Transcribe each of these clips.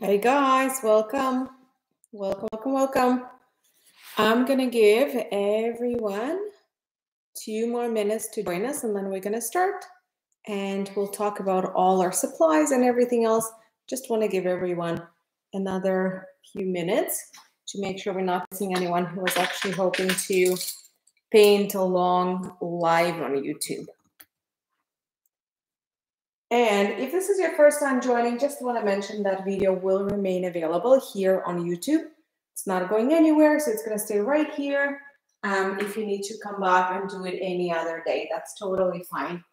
Hey guys, welcome. Welcome, welcome, welcome. I'm going to give everyone two more minutes to join us and then we're going to start and we'll talk about all our supplies and everything else. Just want to give everyone another few minutes to make sure we're not missing anyone who was actually hoping to paint along live on YouTube. And if this is your first time joining, just want to mention that video will remain available here on YouTube. It's not going anywhere, so it's going to stay right here. Um, if you need to come back and do it any other day, that's totally fine.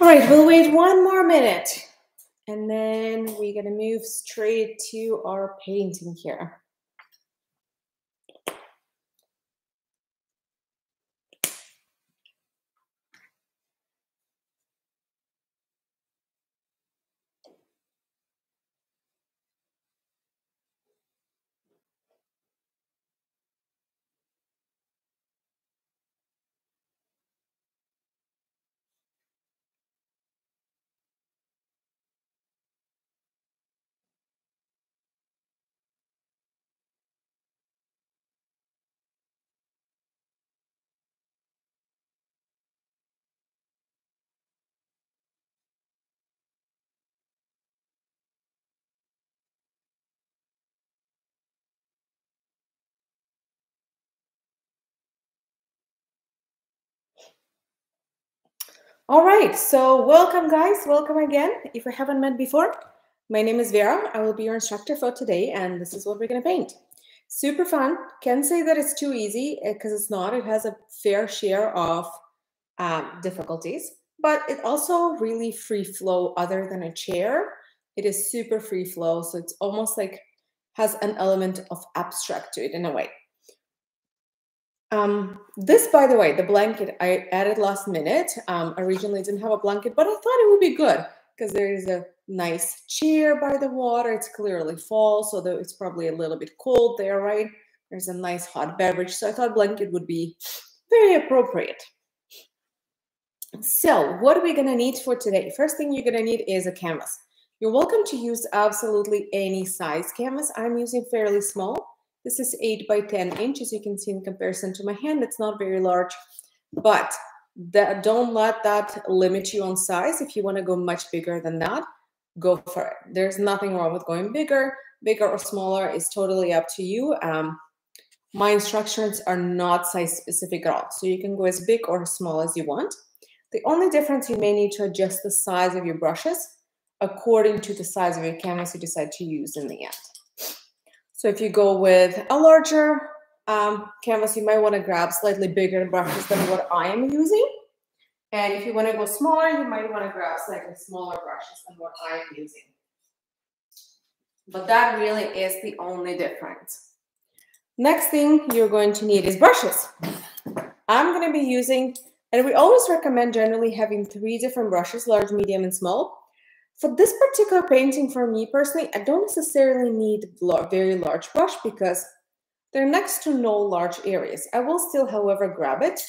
All right, we'll wait one more minute and then we're gonna move straight to our painting here. All right, so welcome guys, welcome again. If we haven't met before, my name is Vera. I will be your instructor for today and this is what we're gonna paint. Super fun. Can't say that it's too easy because eh, it's not. It has a fair share of um, difficulties, but it also really free flow other than a chair. It is super free flow. So it's almost like has an element of abstract to it in a way. Um, this, by the way, the blanket I added last minute. Um, originally didn't have a blanket, but I thought it would be good because there is a nice chair by the water. It's clearly fall, so though it's probably a little bit cold there, right? There's a nice hot beverage, so I thought blanket would be very appropriate. So what are we gonna need for today? First thing you're gonna need is a canvas. You're welcome to use absolutely any size canvas. I'm using fairly small. This is 8 by 10 inches. You can see in comparison to my hand, it's not very large, but don't let that limit you on size. If you want to go much bigger than that, go for it. There's nothing wrong with going bigger. Bigger or smaller is totally up to you. Um, my instructions are not size specific at all. So you can go as big or as small as you want. The only difference you may need to adjust the size of your brushes according to the size of your canvas you decide to use in the end. So if you go with a larger um, canvas, you might want to grab slightly bigger brushes than what I am using. And if you want to go smaller, you might want to grab slightly smaller brushes than what I am using. But that really is the only difference. Next thing you're going to need is brushes. I'm going to be using, and we always recommend generally having three different brushes, large, medium, and small. For this particular painting, for me personally, I don't necessarily need a very large brush because they're next to no large areas. I will still, however, grab it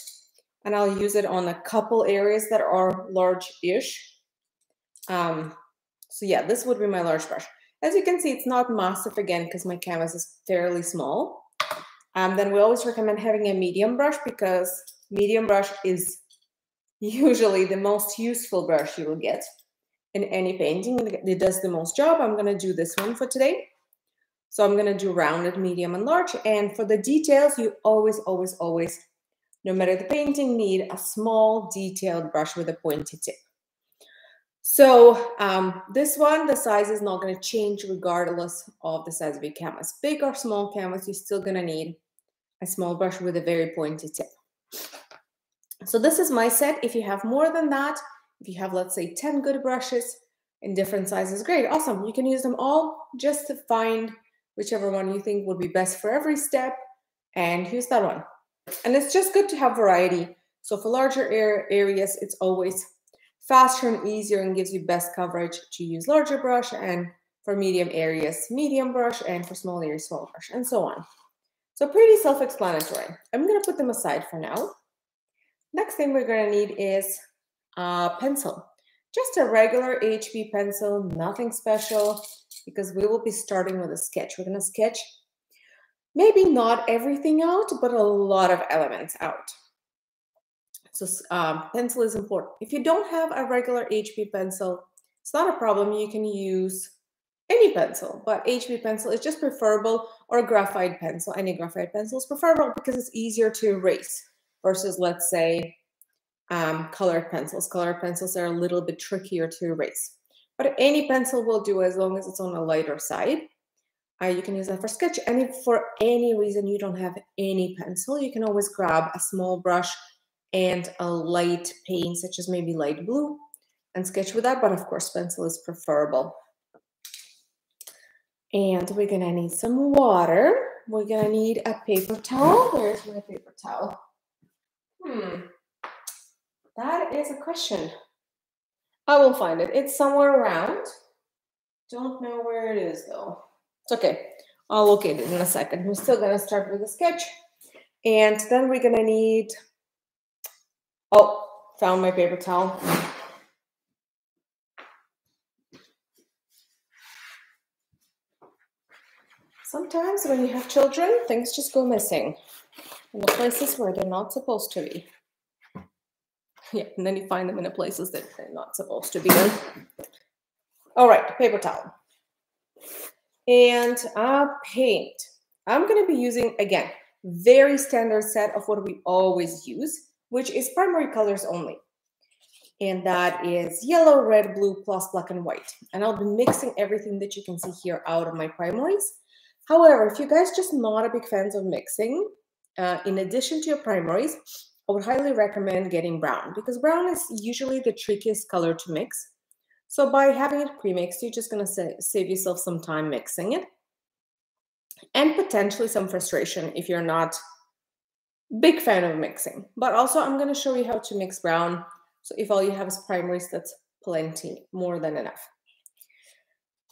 and I'll use it on a couple areas that are large-ish. Um, so yeah, this would be my large brush. As you can see, it's not massive again because my canvas is fairly small. Um, then we always recommend having a medium brush because medium brush is usually the most useful brush you will get in any painting. It does the most job. I'm going to do this one for today. So I'm gonna do rounded, medium, and large. And for the details, you always, always, always, no matter the painting, need a small detailed brush with a pointy tip. So um, this one, the size is not going to change regardless of the size of your canvas. Big or small canvas, you're still going to need a small brush with a very pointy tip. So this is my set. If you have more than that, if you have, let's say, 10 good brushes in different sizes, great, awesome. You can use them all just to find whichever one you think would be best for every step and use that one. And it's just good to have variety. So for larger areas, it's always faster and easier and gives you best coverage to use larger brush and for medium areas, medium brush, and for small areas, small brush, and so on. So pretty self-explanatory. I'm gonna put them aside for now. Next thing we're gonna need is a pencil. Just a regular HB pencil, nothing special, because we will be starting with a sketch. We're gonna sketch maybe not everything out, but a lot of elements out. So um, pencil is important. If you don't have a regular HB pencil, it's not a problem. You can use any pencil, but HB pencil is just preferable or graphite pencil. Any graphite pencil is preferable because it's easier to erase versus, let's say, um, colored pencils. Colored pencils are a little bit trickier to erase. But any pencil will do as long as it's on a lighter side. Uh, you can use that for sketch. And if for any reason you don't have any pencil, you can always grab a small brush and a light paint, such as maybe light blue, and sketch with that. But of course, pencil is preferable. And we're gonna need some water. We're gonna need a paper towel. Where's my paper towel? Hmm, that is a question. I will find it. It's somewhere around. Don't know where it is though. It's okay. I'll locate it in a second. We're still gonna start with a sketch. And then we're gonna need Oh, found my paper towel. Sometimes when you have children, things just go missing in the places where they're not supposed to be. Yeah, and then you find them in the places that they're not supposed to be in. All right, paper towel. And uh, paint. I'm going to be using, again, very standard set of what we always use which is primary colors only. And that is yellow, red, blue, plus black and white. And I'll be mixing everything that you can see here out of my primaries. However, if you guys just not a big fans of mixing, uh, in addition to your primaries, I would highly recommend getting brown because brown is usually the trickiest color to mix. So by having it pre-mixed, you're just going to save yourself some time mixing it and potentially some frustration if you're not Big fan of mixing, but also I'm going to show you how to mix brown. So if all you have is primaries, that's plenty, more than enough.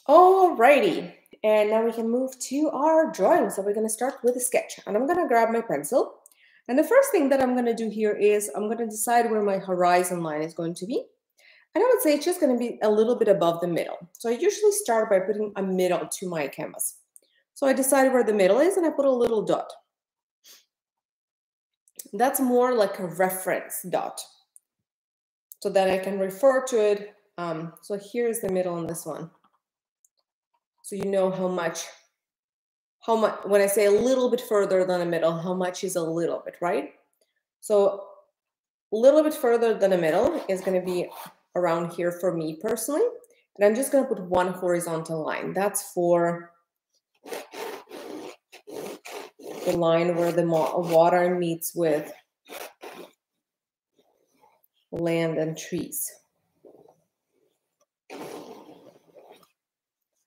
Alrighty, and now we can move to our drawing. So we're going to start with a sketch, and I'm going to grab my pencil. And the first thing that I'm going to do here is I'm going to decide where my horizon line is going to be. And I would say it's just going to be a little bit above the middle. So I usually start by putting a middle to my canvas. So I decided where the middle is and I put a little dot. That's more like a reference dot so that I can refer to it. Um, so here's the middle on this one. So you know how much, how much, when I say a little bit further than the middle, how much is a little bit, right? So a little bit further than the middle is going to be around here for me personally. And I'm just going to put one horizontal line. That's for the line where the water meets with land and trees.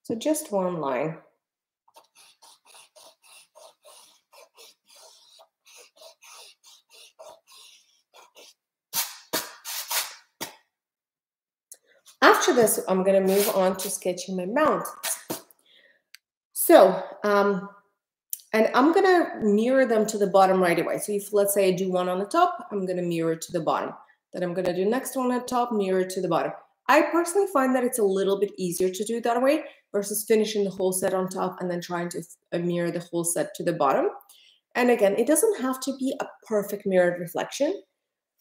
So just one line. After this, I'm going to move on to sketching my mountains. So um, and I'm going to mirror them to the bottom right away. So if let's say I do one on the top, I'm going to mirror to the bottom. Then I'm going to do next one at top, mirror to the bottom. I personally find that it's a little bit easier to do that way versus finishing the whole set on top and then trying to uh, mirror the whole set to the bottom. And again, it doesn't have to be a perfect mirrored reflection.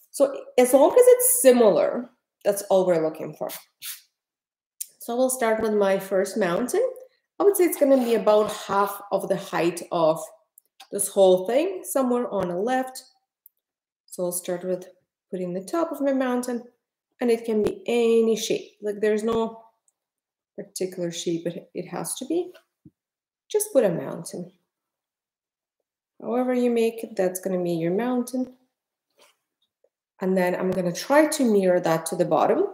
So as long as it's similar, that's all we're looking for. So we'll start with my first mountain. I would say it's going to be about half of the height of this whole thing, somewhere on the left. So I'll start with putting the top of my mountain, and it can be any shape. Like there's no particular shape it, it has to be. Just put a mountain. However you make it, that's going to be your mountain. And then I'm going to try to mirror that to the bottom.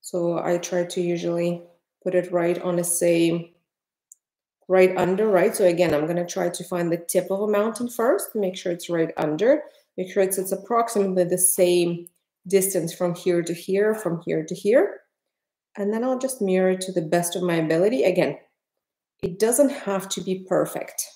So I try to usually put it right on the same, right under, right? So again, I'm going to try to find the tip of a mountain first, make sure it's right under, make sure it's, it's approximately the same distance from here to here, from here to here. And then I'll just mirror it to the best of my ability. Again, it doesn't have to be perfect.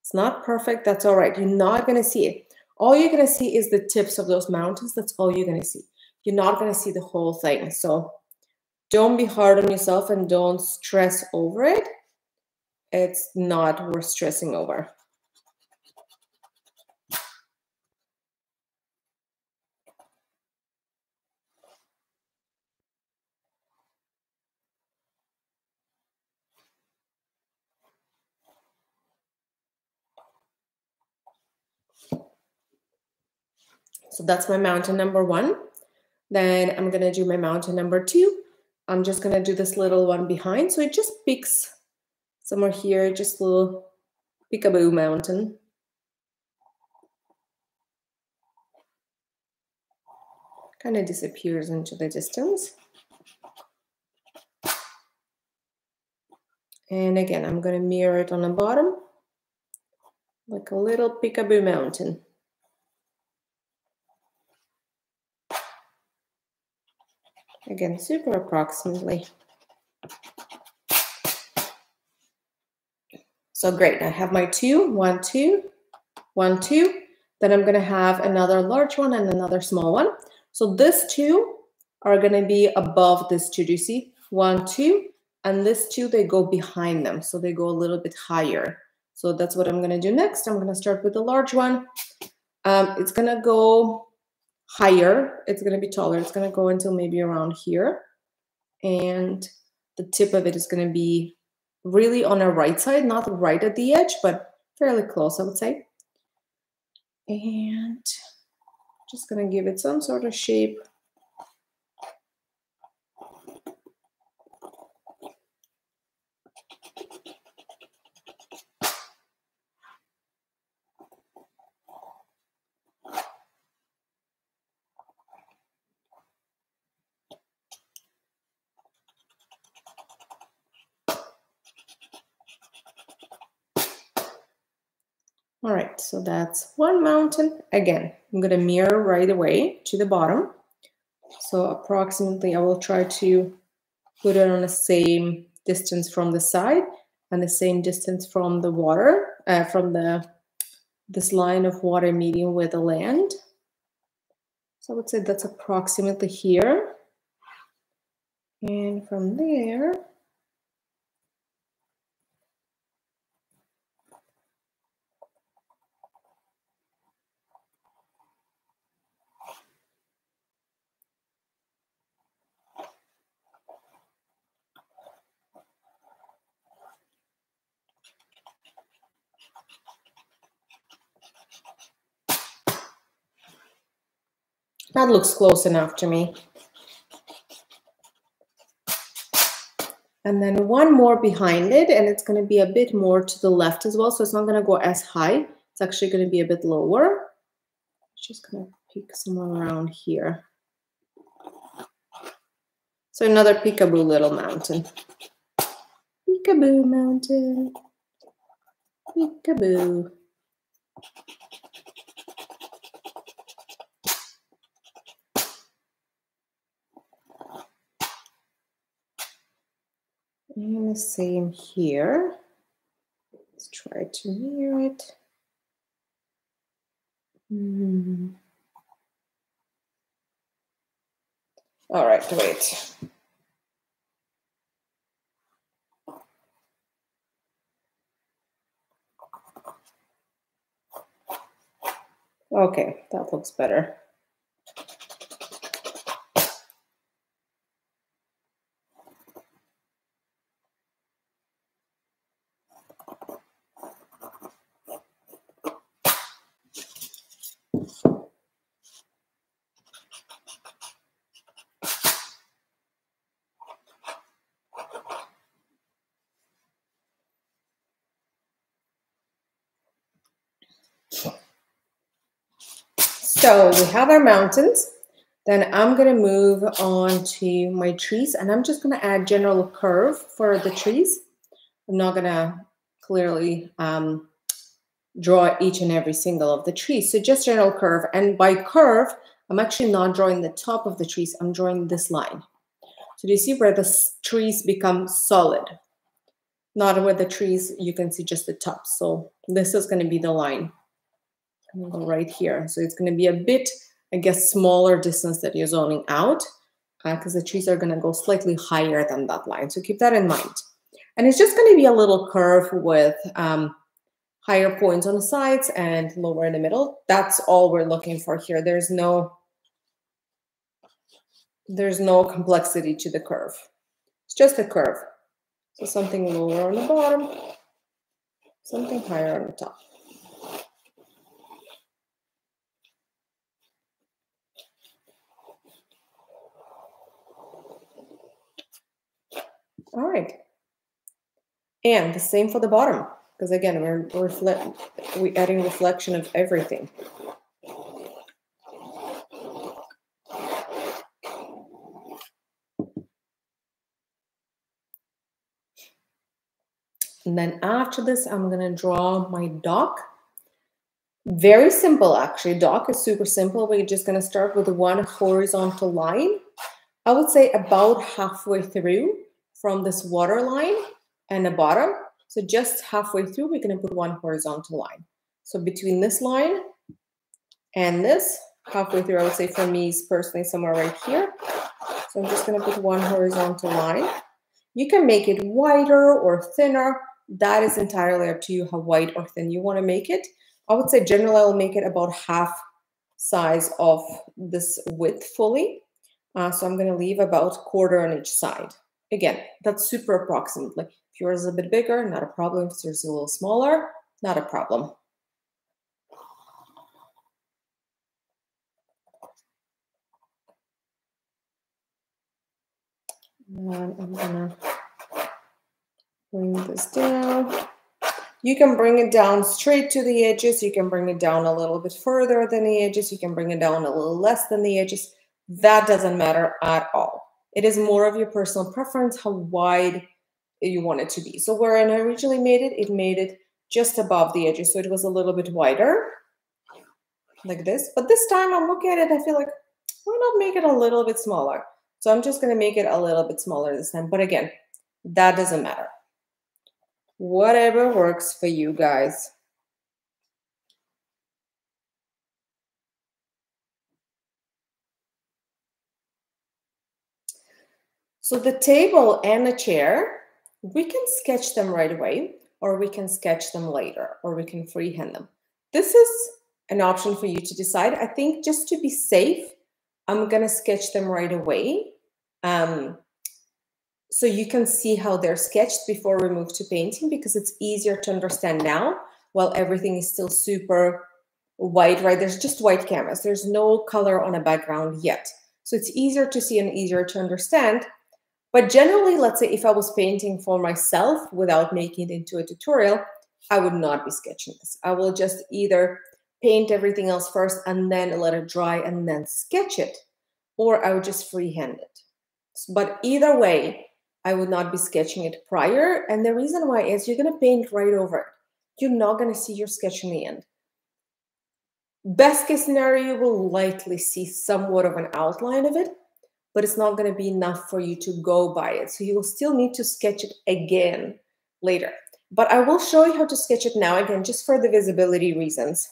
It's not perfect. That's all right. You're not to see it. All you're going to see is the tips of those mountains. That's all you're going to see. You're not going to see the whole thing. So don't be hard on yourself and don't stress over it. It's not worth stressing over. So that's my mountain number one. Then I'm going to do my mountain number two. I'm just going to do this little one behind. So it just peaks somewhere here, just a little peekaboo mountain. Kind of disappears into the distance. And again, I'm going to mirror it on the bottom, like a little peekaboo mountain. Again, super approximately. So great, I have my two, one, two, one, two. Then I'm gonna have another large one and another small one. So this two are gonna be above this two, do you see? One, two, and this two, they go behind them. So they go a little bit higher. So that's what I'm gonna do next. I'm gonna start with the large one. Um, it's gonna go higher. It's going to be taller. It's going to go until maybe around here. And the tip of it is going to be really on the right side, not right at the edge, but fairly close, I would say. And just going to give it some sort of shape. All right, so that's one mountain. Again, I'm going to mirror right away to the bottom. So approximately, I will try to put it on the same distance from the side and the same distance from the water, uh, from the this line of water meeting with the land. So I would say that's approximately here. And from there, That looks close enough to me. And then one more behind it, and it's going to be a bit more to the left as well. So it's not going to go as high. It's actually going to be a bit lower. Just going to pick somewhere around here. So another peekaboo little mountain. Peekaboo mountain. Peekaboo. And the same here. Let's try to mirror it. Mm. All right, wait. Okay, that looks better. So we have our mountains. Then I'm going to move on to my trees and I'm just going to add general curve for the trees. I'm not going to clearly um, draw each and every single of the trees. So just general curve. And by curve, I'm actually not drawing the top of the trees. I'm drawing this line. So do you see where the trees become solid? Not where the trees, you can see just the top. So this is going to be the line. I'm going to go right here. So it's going to be a bit I guess, smaller distance that you're zoning out because uh, the trees are going to go slightly higher than that line. So keep that in mind. And it's just going to be a little curve with um, higher points on the sides and lower in the middle. That's all we're looking for here. There's no there's no complexity to the curve. It's just a curve. So something lower on the bottom, something higher on the top. All right. And the same for the bottom, because again, we're, reflect, we're adding reflection of everything. And then after this, I'm going to draw my dock. Very simple, actually. Dock is super simple. We're just going to start with one horizontal line. I would say about halfway through from this water line and the bottom. So just halfway through, we're going to put one horizontal line. So between this line and this, halfway through, I would say for me is personally somewhere right here. So I'm just going to put one horizontal line. You can make it wider or thinner. That is entirely up to you how wide or thin you want to make it. I would say generally I'll make it about half size of this width fully. Uh, so I'm going to leave about quarter on each side. Again, that's super approximately. If yours is a bit bigger, not a problem. If yours is a little smaller, not a problem. And I'm gonna bring this down. You can bring it down straight to the edges. You can bring it down a little bit further than the edges. You can bring it down a little less than the edges. That doesn't matter at all. It is more of your personal preference how wide you want it to be. So where I originally made it, it made it just above the edges. So it was a little bit wider like this. But this time I'm looking at it, I feel like, why not make it a little bit smaller? So I'm just going to make it a little bit smaller this time. But again, that doesn't matter. Whatever works for you guys. So the table and the chair, we can sketch them right away, or we can sketch them later, or we can freehand them. This is an option for you to decide. I think just to be safe, I'm going to sketch them right away. Um, so you can see how they're sketched before we move to painting because it's easier to understand now while everything is still super white, right? There's just white canvas. There's no color on a background yet. So it's easier to see and easier to understand but generally, let's say if I was painting for myself without making it into a tutorial, I would not be sketching this. I will just either paint everything else first and then let it dry and then sketch it, or I would just freehand it. But either way, I would not be sketching it prior. And the reason why is you're going to paint right over it. You're not going to see your sketch in the end. Best case scenario, you will likely see somewhat of an outline of it, but it's not going to be enough for you to go by it. So you will still need to sketch it again later. But I will show you how to sketch it now, again, just for the visibility reasons.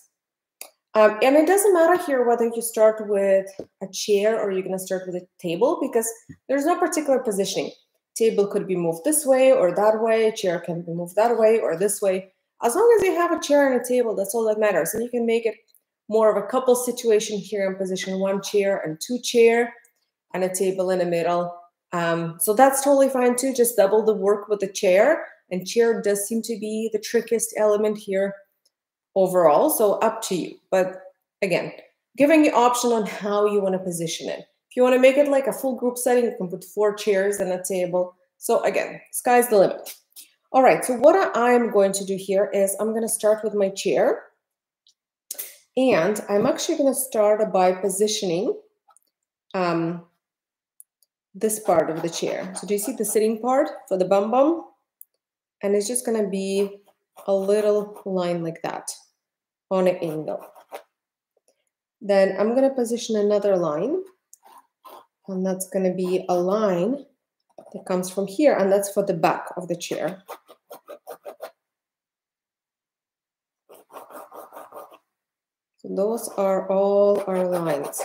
Um, and it doesn't matter here whether you start with a chair or you're going to start with a table because there's no particular positioning. Table could be moved this way or that way. Chair can be moved that way or this way. As long as you have a chair and a table, that's all that matters. And you can make it more of a couple situation here in position one chair and two chair and a table in the middle. Um, so that's totally fine too. Just double the work with the chair. And chair does seem to be the trickiest element here overall. So up to you. But again, giving you option on how you want to position it. If you want to make it like a full group setting, you can put four chairs and a table. So again, sky's the limit. All right, so what I'm going to do here is I'm going to start with my chair. And I'm actually going to start by positioning um, this part of the chair. So do you see the sitting part for the bum bum? And it's just going to be a little line like that on an angle. Then I'm going to position another line. And that's going to be a line that comes from here. And that's for the back of the chair. So those are all our lines.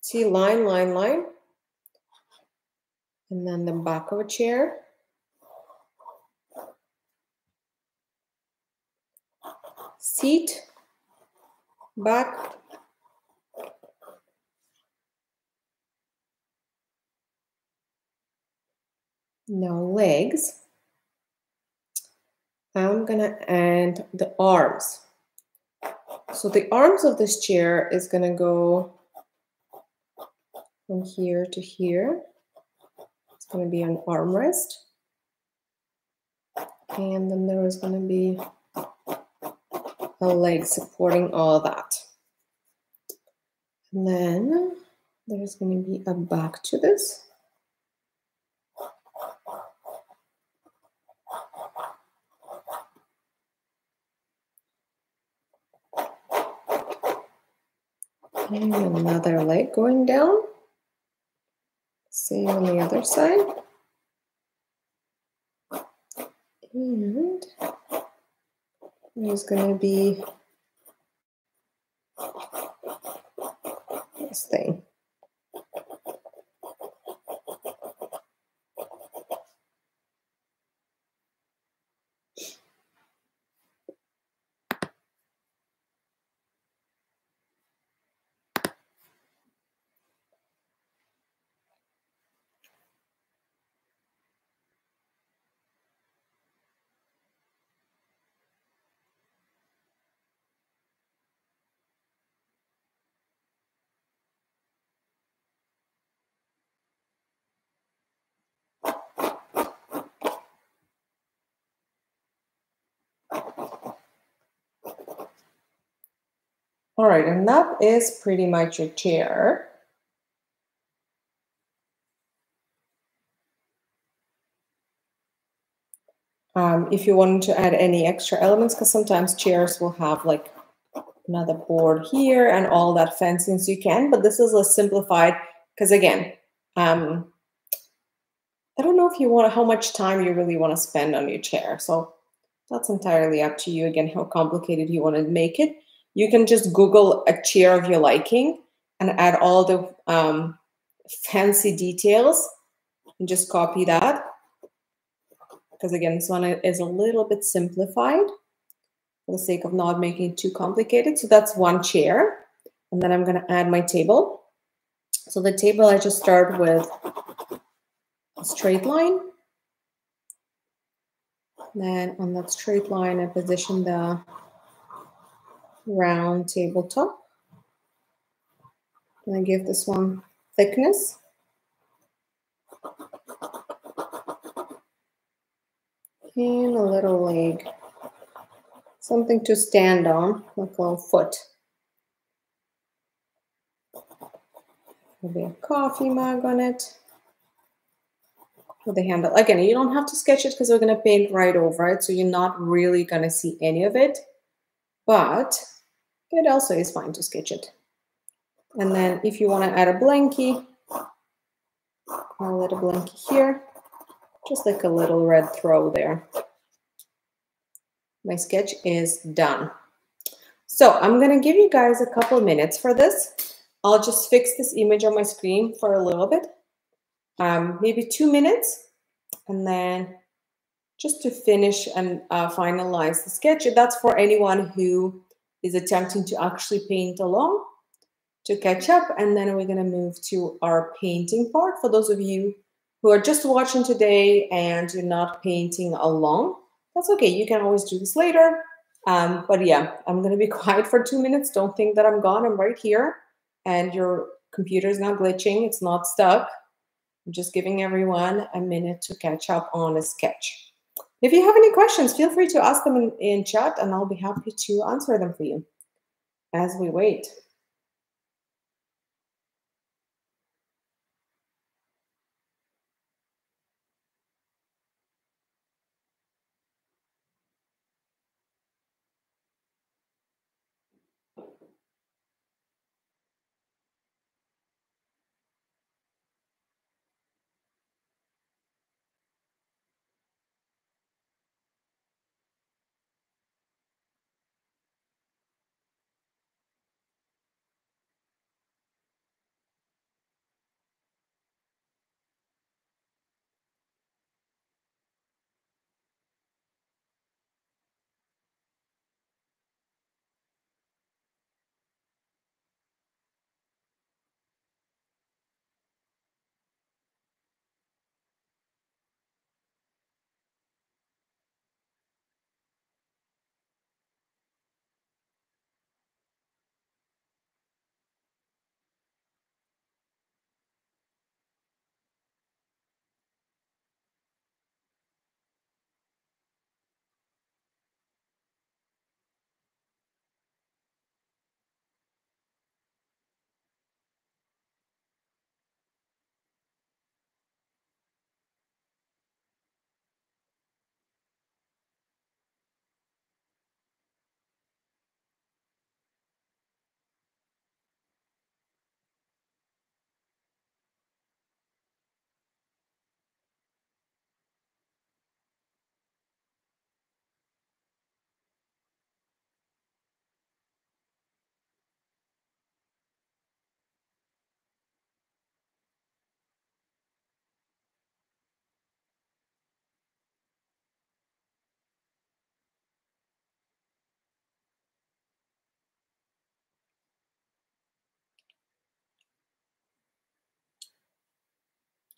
See line, line, line. And then the back of a chair. Seat, back, now legs. I'm gonna add the arms. So the arms of this chair is gonna go from here to here. It's gonna be an armrest. And then there is gonna be a leg supporting all that. And then there's gonna be a back to this. And another leg going down. Same on the other side. And there's going to be this thing. All right, and that is pretty much your chair. Um, if you want to add any extra elements, because sometimes chairs will have like another board here and all that fancy so you can, but this is a simplified, because again, um, I don't know if you want how much time you really want to spend on your chair. So that's entirely up to you. Again, how complicated you want to make it you can just Google a chair of your liking and add all the um, fancy details and just copy that. Because again, this one is a little bit simplified for the sake of not making it too complicated. So that's one chair. And then I'm going to add my table. So the table, I just start with a straight line. Then on that straight line, I position the round tabletop. And I give this one thickness. And a little leg. Something to stand on, like a little foot. Maybe a coffee mug on it. With the handle. Again, you don't have to sketch it because we're going to paint right over it. So you're not really going to see any of it. But it also is fine to sketch it. And then if you want to add a blankie, I'll add a blankie here, just like a little red throw there. My sketch is done. So I'm going to give you guys a couple minutes for this. I'll just fix this image on my screen for a little bit, um, maybe two minutes, and then just to finish and uh, finalize the sketch. That's for anyone who is attempting to actually paint along to catch up. And then we're going to move to our painting part. For those of you who are just watching today and you're not painting along, that's okay. You can always do this later. Um, but yeah, I'm going to be quiet for two minutes. Don't think that I'm gone. I'm right here. And your computer is not glitching. It's not stuck. I'm just giving everyone a minute to catch up on a sketch. If you have any questions, feel free to ask them in, in chat and I'll be happy to answer them for you. as we wait.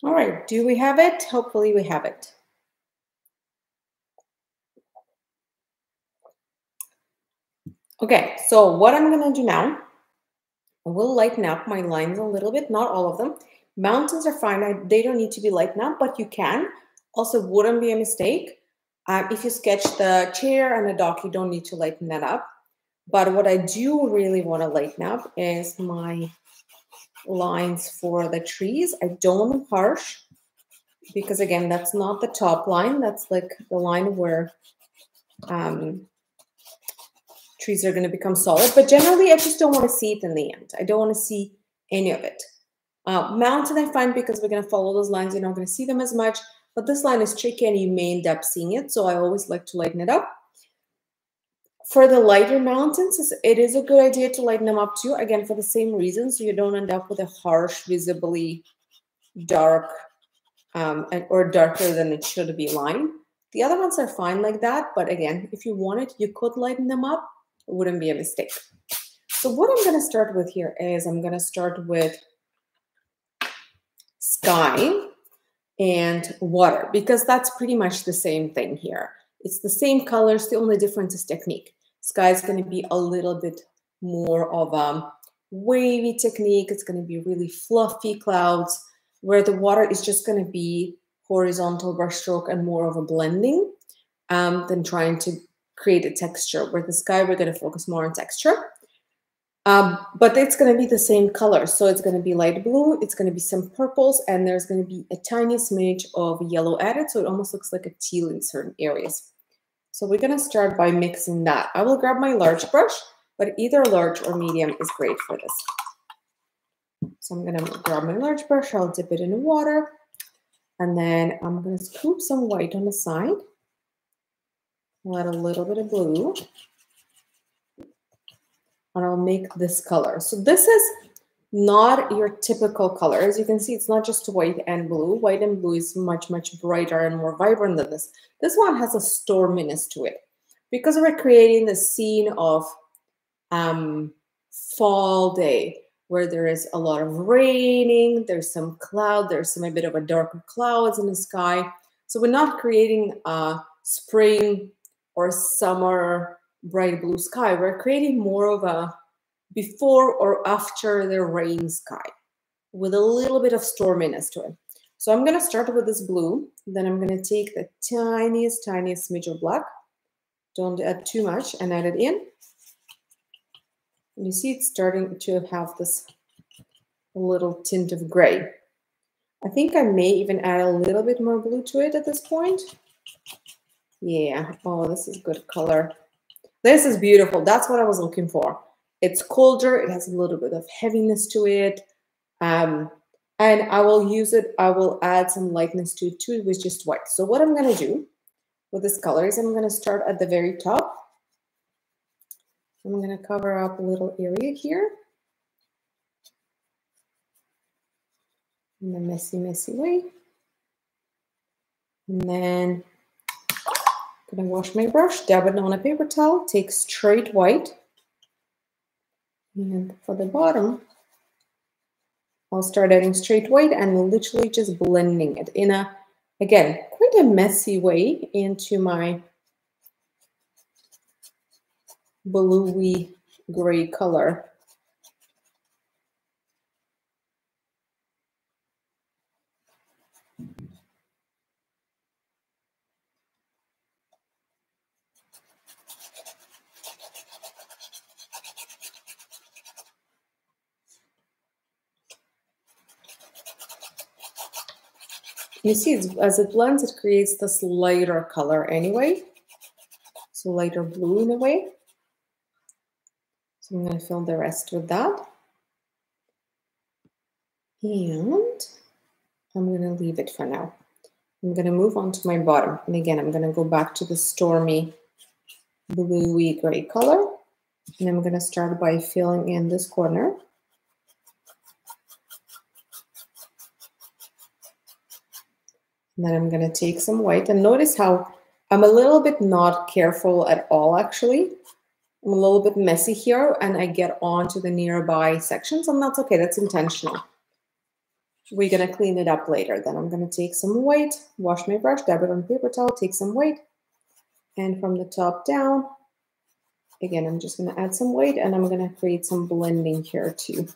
All right, do we have it? Hopefully we have it. Okay, so what I'm gonna do now, I will lighten up my lines a little bit, not all of them. Mountains are fine, they don't need to be lightened up, but you can. Also, wouldn't be a mistake. Um, if you sketch the chair and the dock, you don't need to lighten that up. But what I do really wanna lighten up is my lines for the trees. I don't harsh because again, that's not the top line. That's like the line where um, trees are going to become solid. But generally, I just don't want to see it in the end. I don't want to see any of it. Uh, mountain, I find because we're going to follow those lines, you're not going to see them as much. But this line is tricky and you may end up seeing it. So I always like to lighten it up. For the lighter mountains, it is a good idea to lighten them up too. Again, for the same reason, so you don't end up with a harsh, visibly dark um, or darker than it should be line. The other ones are fine like that, but again, if you wanted, you could lighten them up. It wouldn't be a mistake. So what I'm going to start with here is I'm going to start with sky and water because that's pretty much the same thing here. It's the same colors. The only difference is technique. Sky is going to be a little bit more of a wavy technique. It's going to be really fluffy clouds, where the water is just going to be horizontal brushstroke and more of a blending um, than trying to create a texture. Where the sky, we're going to focus more on texture. Um, but it's going to be the same color. So it's going to be light blue, it's going to be some purples, and there's going to be a tiny smidge of yellow added. So it almost looks like a teal in certain areas. So we're going to start by mixing that. I will grab my large brush, but either large or medium is great for this. So I'm going to grab my large brush, I'll dip it in water, and then I'm going to scoop some white on the side. Add a little bit of blue. And I'll make this color. So this is not your typical color. As you can see, it's not just white and blue. White and blue is much, much brighter and more vibrant than this. This one has a storminess to it because we're creating the scene of um, fall day where there is a lot of raining, there's some cloud, there's some a bit of a darker clouds in the sky. So we're not creating a spring or summer bright blue sky. We're creating more of a before or after the rain sky with a little bit of storminess to it. So I'm going to start with this blue. Then I'm going to take the tiniest, tiniest smidge of black. Don't add too much and add it in. And you see it's starting to have this little tint of gray. I think I may even add a little bit more blue to it at this point. Yeah, oh, this is good color. This is beautiful. That's what I was looking for. It's colder. It has a little bit of heaviness to it. Um, and I will use it. I will add some lightness to it too with just white. So what I'm going to do with this color is I'm going to start at the very top. I'm going to cover up a little area here. In a messy, messy way. And then I'm going to wash my brush, dab it on a paper towel, take straight white. And for the bottom, I'll start adding straight white and literally just blending it in a, again, quite a messy way into my bluey gray color. You see, as it blends, it creates this lighter color anyway. So lighter blue in a way. So I'm going to fill the rest with that. And I'm going to leave it for now. I'm going to move on to my bottom. And again, I'm going to go back to the stormy bluey gray color. And I'm going to start by filling in this corner. And then I'm going to take some white and notice how I'm a little bit not careful at all, actually. I'm a little bit messy here and I get onto the nearby sections and that's okay. That's intentional. We're going to clean it up later. Then I'm going to take some white, wash my brush, dab it on paper towel, take some white. And from the top down, again, I'm just going to add some white and I'm going to create some blending here too.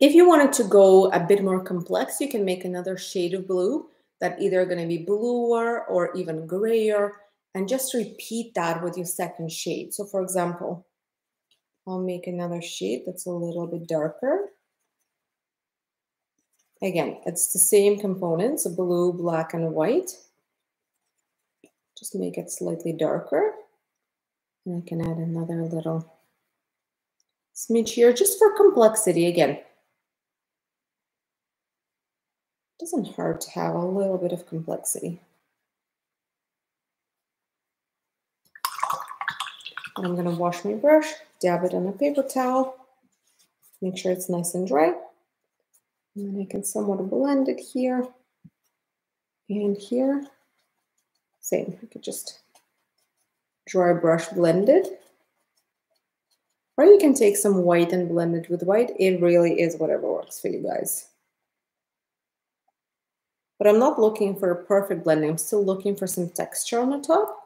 If you wanted to go a bit more complex, you can make another shade of blue that either going to be bluer or even grayer and just repeat that with your second shade. So for example, I'll make another shade that's a little bit darker. Again, it's the same components, blue, black, and white. Just make it slightly darker. And I can add another little smidge here just for complexity again. Doesn't hurt to have a little bit of complexity. I'm to wash my brush, dab it on a paper towel, make sure it's nice and dry. And then I can somewhat blend it here and here. Same, I could just dry brush blend it. Or you can take some white and blend it with white. It really is whatever works for you guys. But I'm not looking for a perfect blending. I'm still looking for some texture on the top.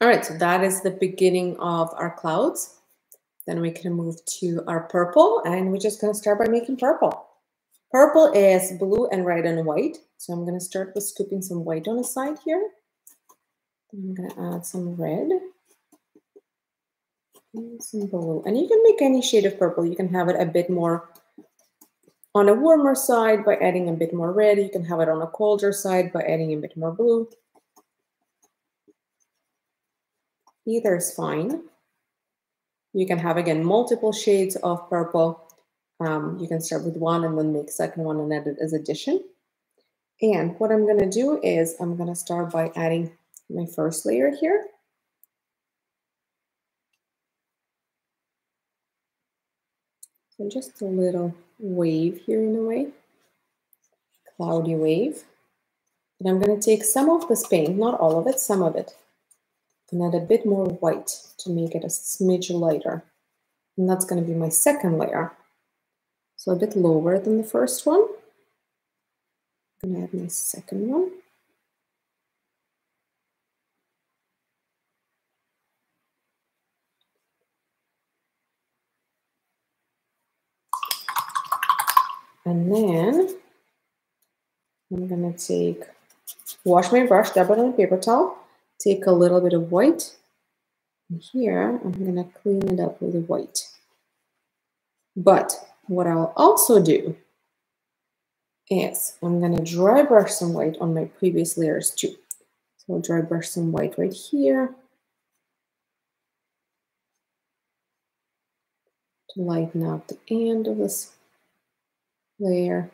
All right, so that is the beginning of our clouds. Then we can move to our purple and we're just gonna start by making purple. Purple is blue and red and white. So I'm gonna start with scooping some white on the side here. I'm gonna add some red and some blue. And you can make any shade of purple. You can have it a bit more on a warmer side by adding a bit more red. You can have it on a colder side by adding a bit more blue. Either is fine. You can have, again, multiple shades of purple. Um, you can start with one and then make second one and add it as addition. And what I'm going to do is I'm going to start by adding my first layer here. So just a little wave here in a way, cloudy wave. And I'm going to take some of this paint, not all of it, some of it, and add a bit more white to make it a smidge lighter. And that's going to be my second layer. So a bit lower than the first one. I'm going to add my second one. And then I'm gonna take, wash my brush, dab it on a paper towel, take a little bit of white. And here, I'm gonna clean it up with the white. But what I'll also do is I'm gonna dry brush some white on my previous layers too. So I'll dry brush some white right here. To lighten up the end of this layer.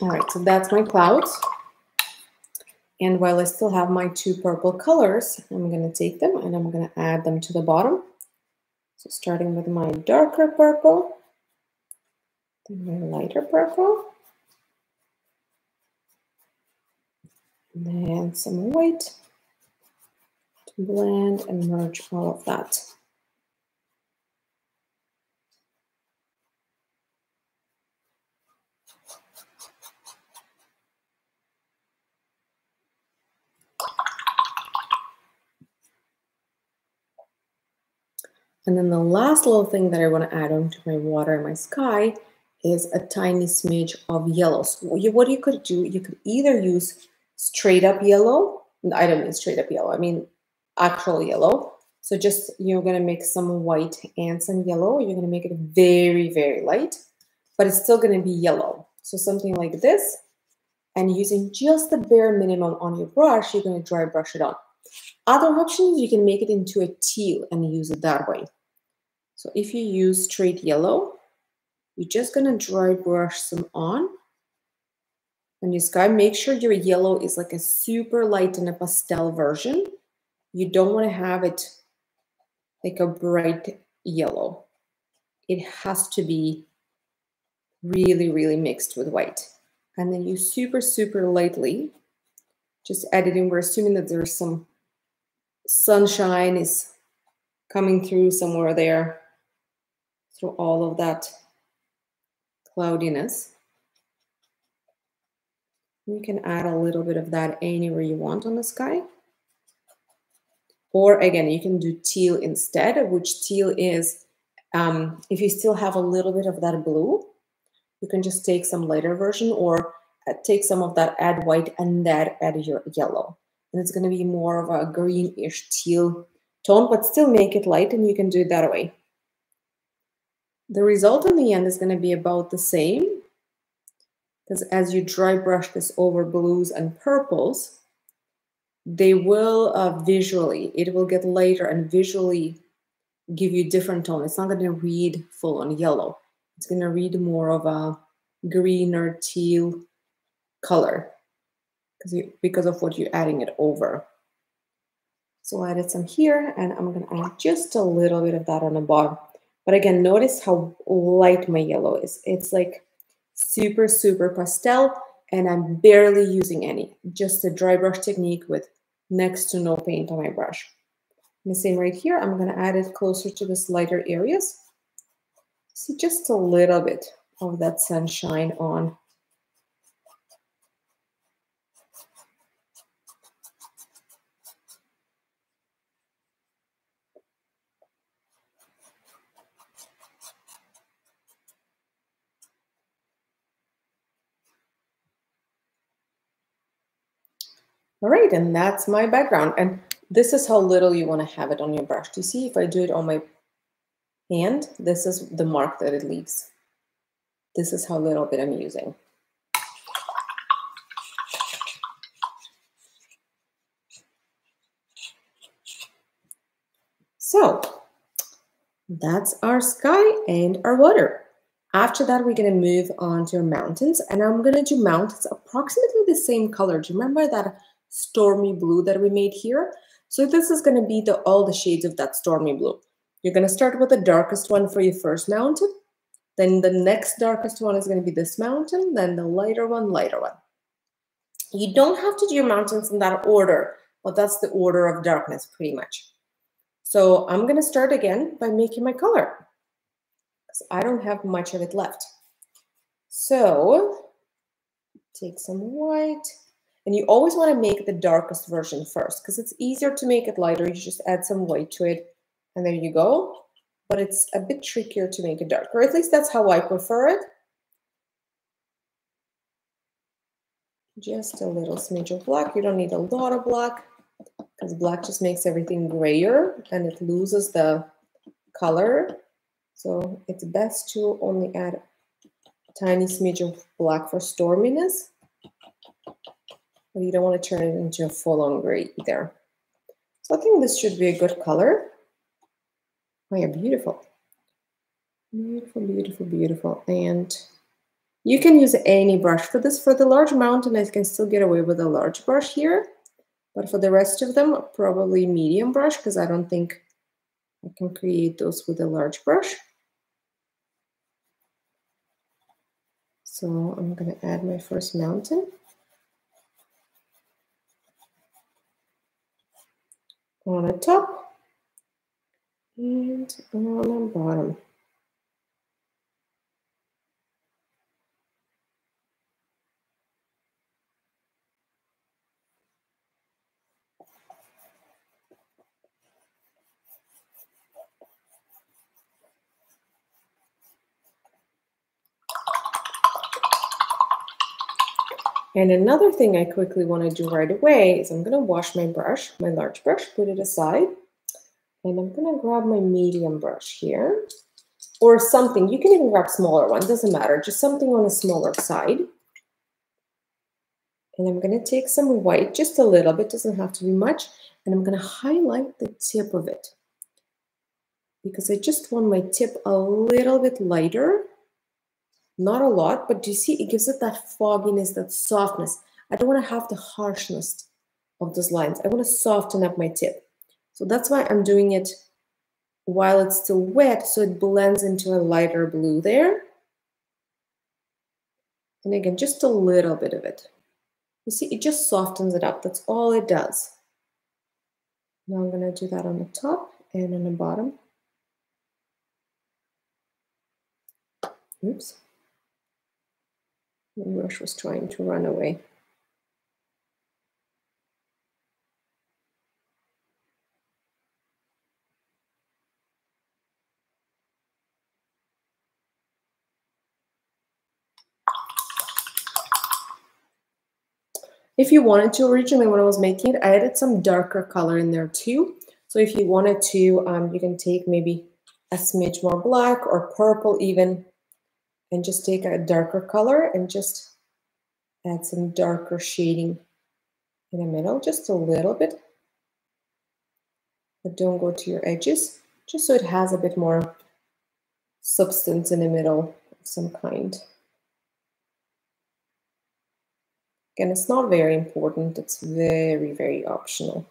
All right, so that's my clouds. And while I still have my two purple colors, I'm going to take them and I'm going to add them to the bottom. So starting with my darker purple, then my lighter purple, and then some white to blend and merge all of that. And then the last little thing that I want to add on to my water and my sky is a tiny smidge of yellow. So what you could do, you could either use straight up yellow. I don't mean straight up yellow. I mean actual yellow. So just you're going to make some white and some yellow. You're going to make it very, very light, but it's still going to be yellow. So something like this. And using just the bare minimum on your brush, you're going to dry brush it on. Other options, you can make it into a teal and use it that way. So if you use straight yellow, you're just gonna dry brush some on. And you sky, make sure your yellow is like a super light and a pastel version. You don't wanna have it like a bright yellow. It has to be really, really mixed with white. And then you super, super lightly just add it in. We're assuming that there's some sunshine is coming through somewhere there through all of that cloudiness. You can add a little bit of that anywhere you want on the sky. Or again, you can do teal instead, which teal is, um, if you still have a little bit of that blue, you can just take some lighter version or uh, take some of that add white and that add your yellow and it's going to be more of a greenish teal tone, but still make it light and you can do it that way. The result in the end is going to be about the same because as you dry brush this over blues and purples, they will uh, visually, it will get lighter and visually give you different tone. It's not going to read full on yellow. It's going to read more of a greener teal color because you because of what you're adding it over. So I added some here and I'm gonna add just a little bit of that on the bottom. But again, notice how light my yellow is. It's like super, super pastel and I'm barely using any, just a dry brush technique with next to no paint on my brush. And the same right here, I'm gonna add it closer to the lighter areas. See just a little bit of that sunshine on. All right, and that's my background. And this is how little you want to have it on your brush. Do you see if I do it on my hand, this is the mark that it leaves. This is how little bit I'm using. So that's our sky and our water. After that, we're going to move on to our mountains, and I'm going to do mountains approximately the same color. Do you remember that stormy blue that we made here. So this is going to be the all the shades of that stormy blue. You're going to start with the darkest one for your first mountain. Then the next darkest one is going to be this mountain. Then the lighter one, lighter one. You don't have to do your mountains in that order, but that's the order of darkness pretty much. So I'm going to start again by making my color. I don't have much of it left. So take some white. And you always want to make the darkest version first because it's easier to make it lighter. You just add some white to it and there you go. But it's a bit trickier to make it darker. At least that's how I prefer it. Just a little smidge of black. You don't need a lot of black because black just makes everything grayer and it loses the color. So it's best to only add a tiny smidge of black for storminess but you don't want to turn it into a full-on gray either. So I think this should be a good color. Oh yeah, beautiful. Beautiful, beautiful, beautiful. And you can use any brush for this. For the large mountain, I can still get away with a large brush here. But for the rest of them, probably medium brush because I don't think I can create those with a large brush. So I'm going to add my first mountain. On the top and on the bottom. And another thing I quickly want to do right away is I'm going to wash my brush, my large brush, put it aside. And I'm going to grab my medium brush here or something. You can even grab smaller one, doesn't matter. Just something on a smaller side. And I'm going to take some white, just a little bit, doesn't have to be much. And I'm going to highlight the tip of it because I just want my tip a little bit lighter not a lot, but do you see it gives it that fogginess, that softness. I don't want to have the harshness of those lines. I want to soften up my tip. So that's why I'm doing it while it's still wet, so it blends into a lighter blue there. And again, just a little bit of it. You see, it just softens it up. That's all it does. Now I'm going to do that on the top and on the bottom. Oops. The brush was trying to run away. If you wanted to, originally when I was making it, I added some darker color in there too. So if you wanted to, um, you can take maybe a smidge more black or purple even and just take a darker color and just add some darker shading in the middle, just a little bit. But don't go to your edges, just so it has a bit more substance in the middle of some kind. Again, it's not very important. It's very, very optional.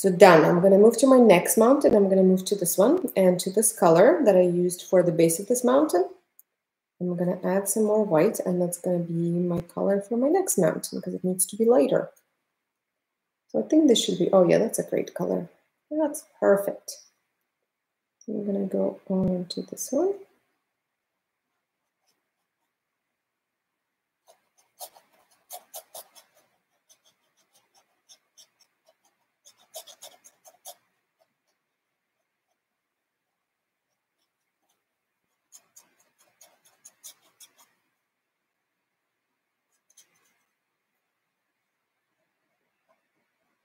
So done. I'm going to move to my next mountain. I'm going to move to this one and to this color that I used for the base of this mountain. I'm going to add some more white and that's going to be my color for my next mountain because it needs to be lighter. So I think this should be, oh yeah, that's a great color. That's perfect. I'm gonna go on to this one.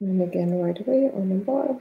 And again, right away on the bottom.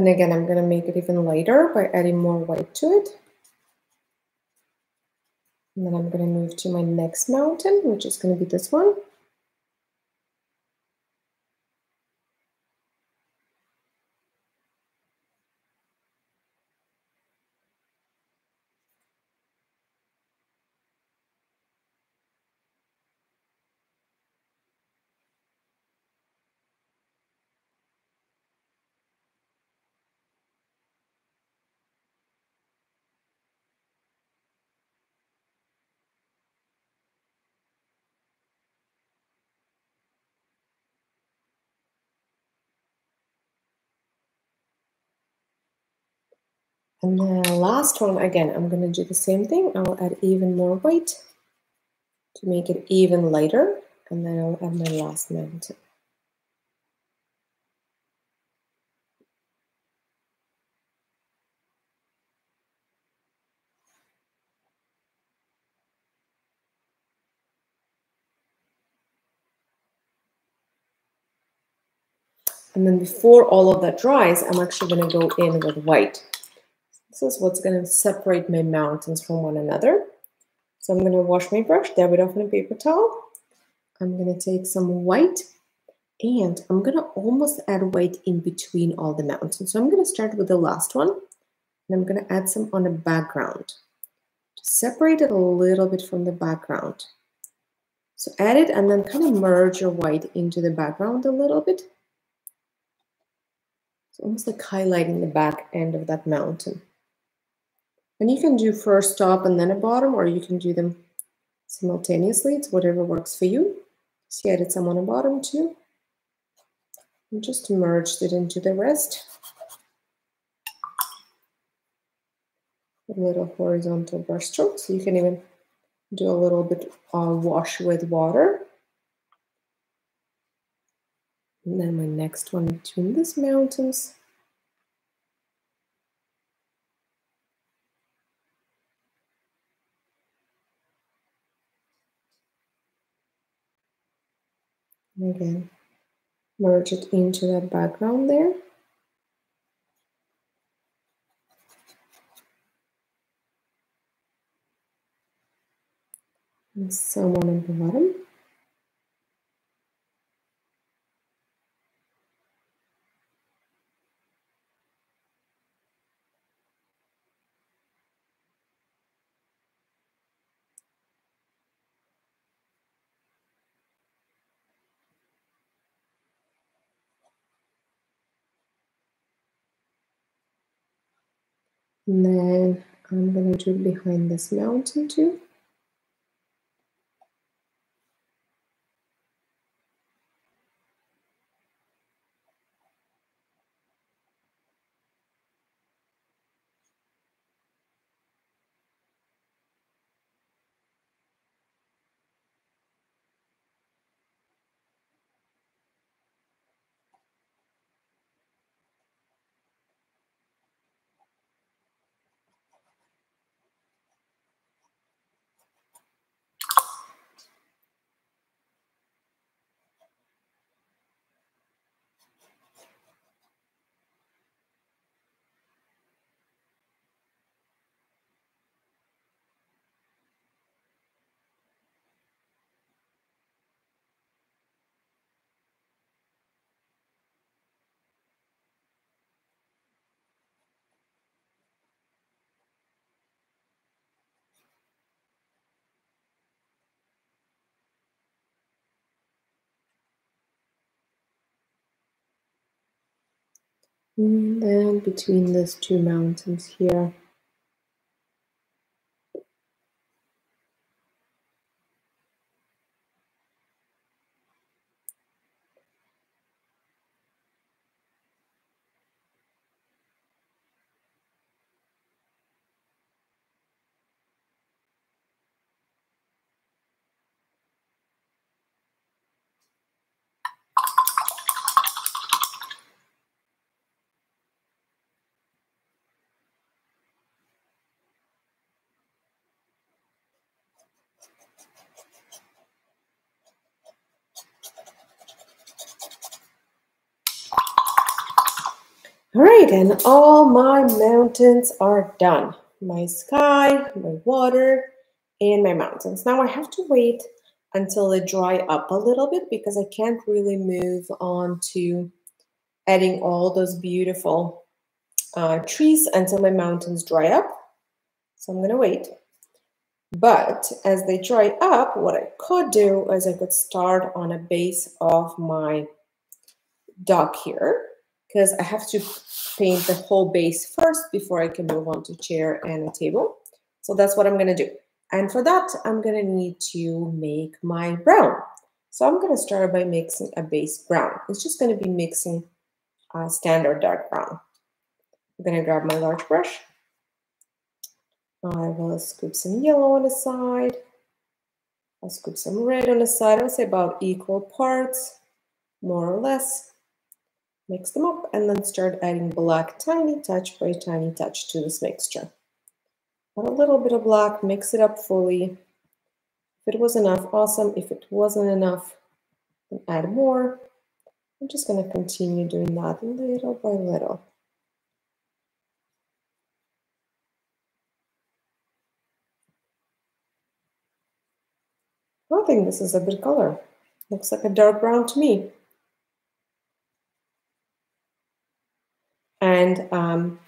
Then again, I'm gonna make it even lighter by adding more white to it. And then I'm gonna move to my next mountain, which is gonna be this one. And the last one, again, I'm going to do the same thing. I'll add even more white to make it even lighter. And then I'll add my last mountain. And then before all of that dries, I'm actually going to go in with white. This is what's going to separate my mountains from one another. So I'm going to wash my brush, dab it off on a paper towel. I'm going to take some white and I'm going to almost add white in between all the mountains. So I'm going to start with the last one and I'm going to add some on the background to separate it a little bit from the background. So add it and then kind of merge your white into the background a little bit. It's almost like highlighting the back end of that mountain. And you can do first top and then a bottom, or you can do them simultaneously. It's whatever works for you. See, I did some on the bottom too. And just merged it into the rest. A little horizontal brush stroke. So you can even do a little bit of wash with water. And then my next one between these mountains. Again, merge it into that background there. And someone on the bottom. And then I'm going to do behind this mountain too. Mm, and then between these two mountains here. And all my mountains are done. My sky, my water, and my mountains. Now I have to wait until they dry up a little bit because I can't really move on to adding all those beautiful uh, trees until my mountains dry up. So I'm going to wait. But as they dry up, what I could do is I could start on a base of my dock here because I have to paint the whole base first before I can move on to chair and a table. So that's what I'm to do. And for that, I'm to need to make my brown. So I'm to start by mixing a base brown. It's just to be mixing a standard dark brown. I'm to grab my large brush. I will scoop some yellow on the side. I'll scoop some red on the side. I'll say about equal parts, more or less mix them up, and then start adding black tiny touch by tiny touch to this mixture. Add a little bit of black, mix it up fully. If it was enough, awesome. If it wasn't enough, add more. I'm just to continue doing that little by little. I think this is a good color. Looks like a dark brown to me. And um,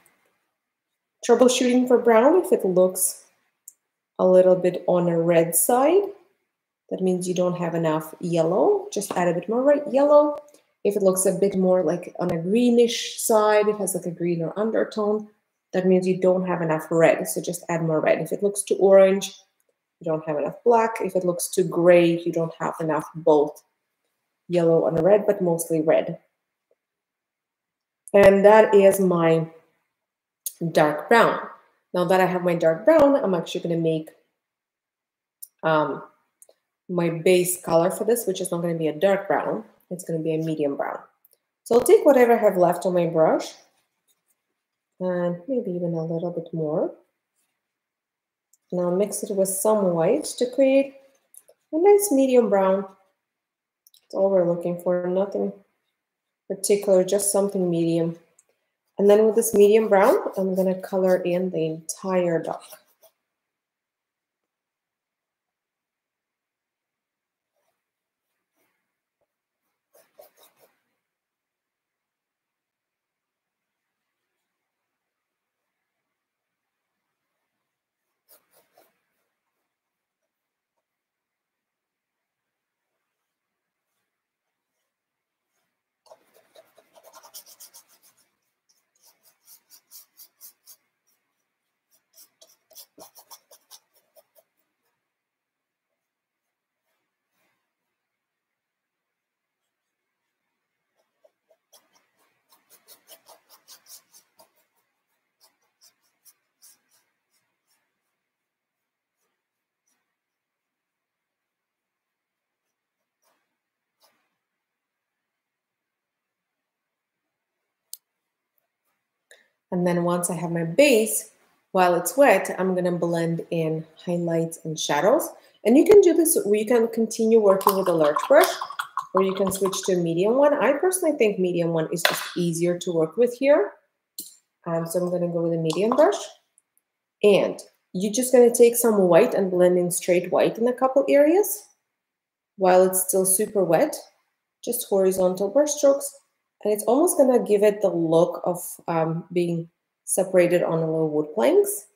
troubleshooting for brown if it looks a little bit on a red side. That means you don't have enough yellow. Just add a bit more red yellow. If it looks a bit more like on a greenish side it has like a greener undertone that means you don't have enough red. So just add more red. If it looks too orange you don't have enough black. If it looks too gray you don't have enough both yellow and red but mostly red and that is my dark brown. Now that I have my dark brown, I'm actually going to make um, my base color for this, which is not going to be a dark brown. It's going to be a medium brown. So I'll take whatever I have left on my brush and maybe even a little bit more. And I'll mix it with some white to create a nice medium brown. That's all we're looking for, nothing particular, just something medium. And then with this medium brown, I'm going to color in the entire duck. And then once I have my base, while it's wet, I'm to blend in highlights and shadows. And you can do this, you can continue working with a large brush, or you can switch to a medium one. I personally think medium one is just easier to work with here. Um, so I'm to go with a medium brush. And you're just to take some white and blend in straight white in a couple areas while it's still super wet. Just horizontal brush strokes and it's almost going to give it the look of um, being separated on a little wood planks.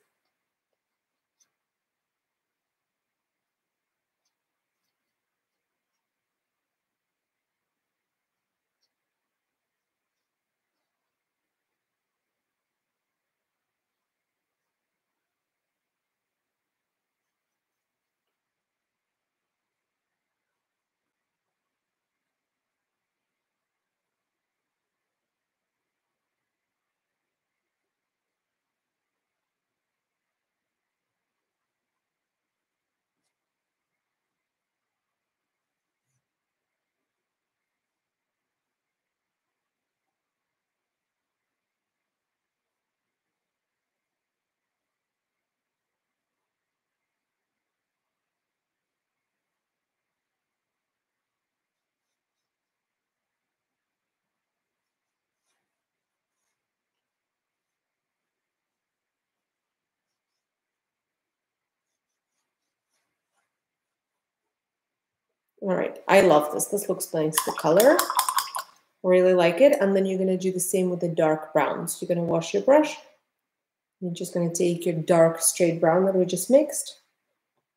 All right, I love this. This looks nice, the color. Really like it. And then you're gonna do the same with the dark brown. So you're gonna wash your brush. You're just gonna take your dark straight brown that we just mixed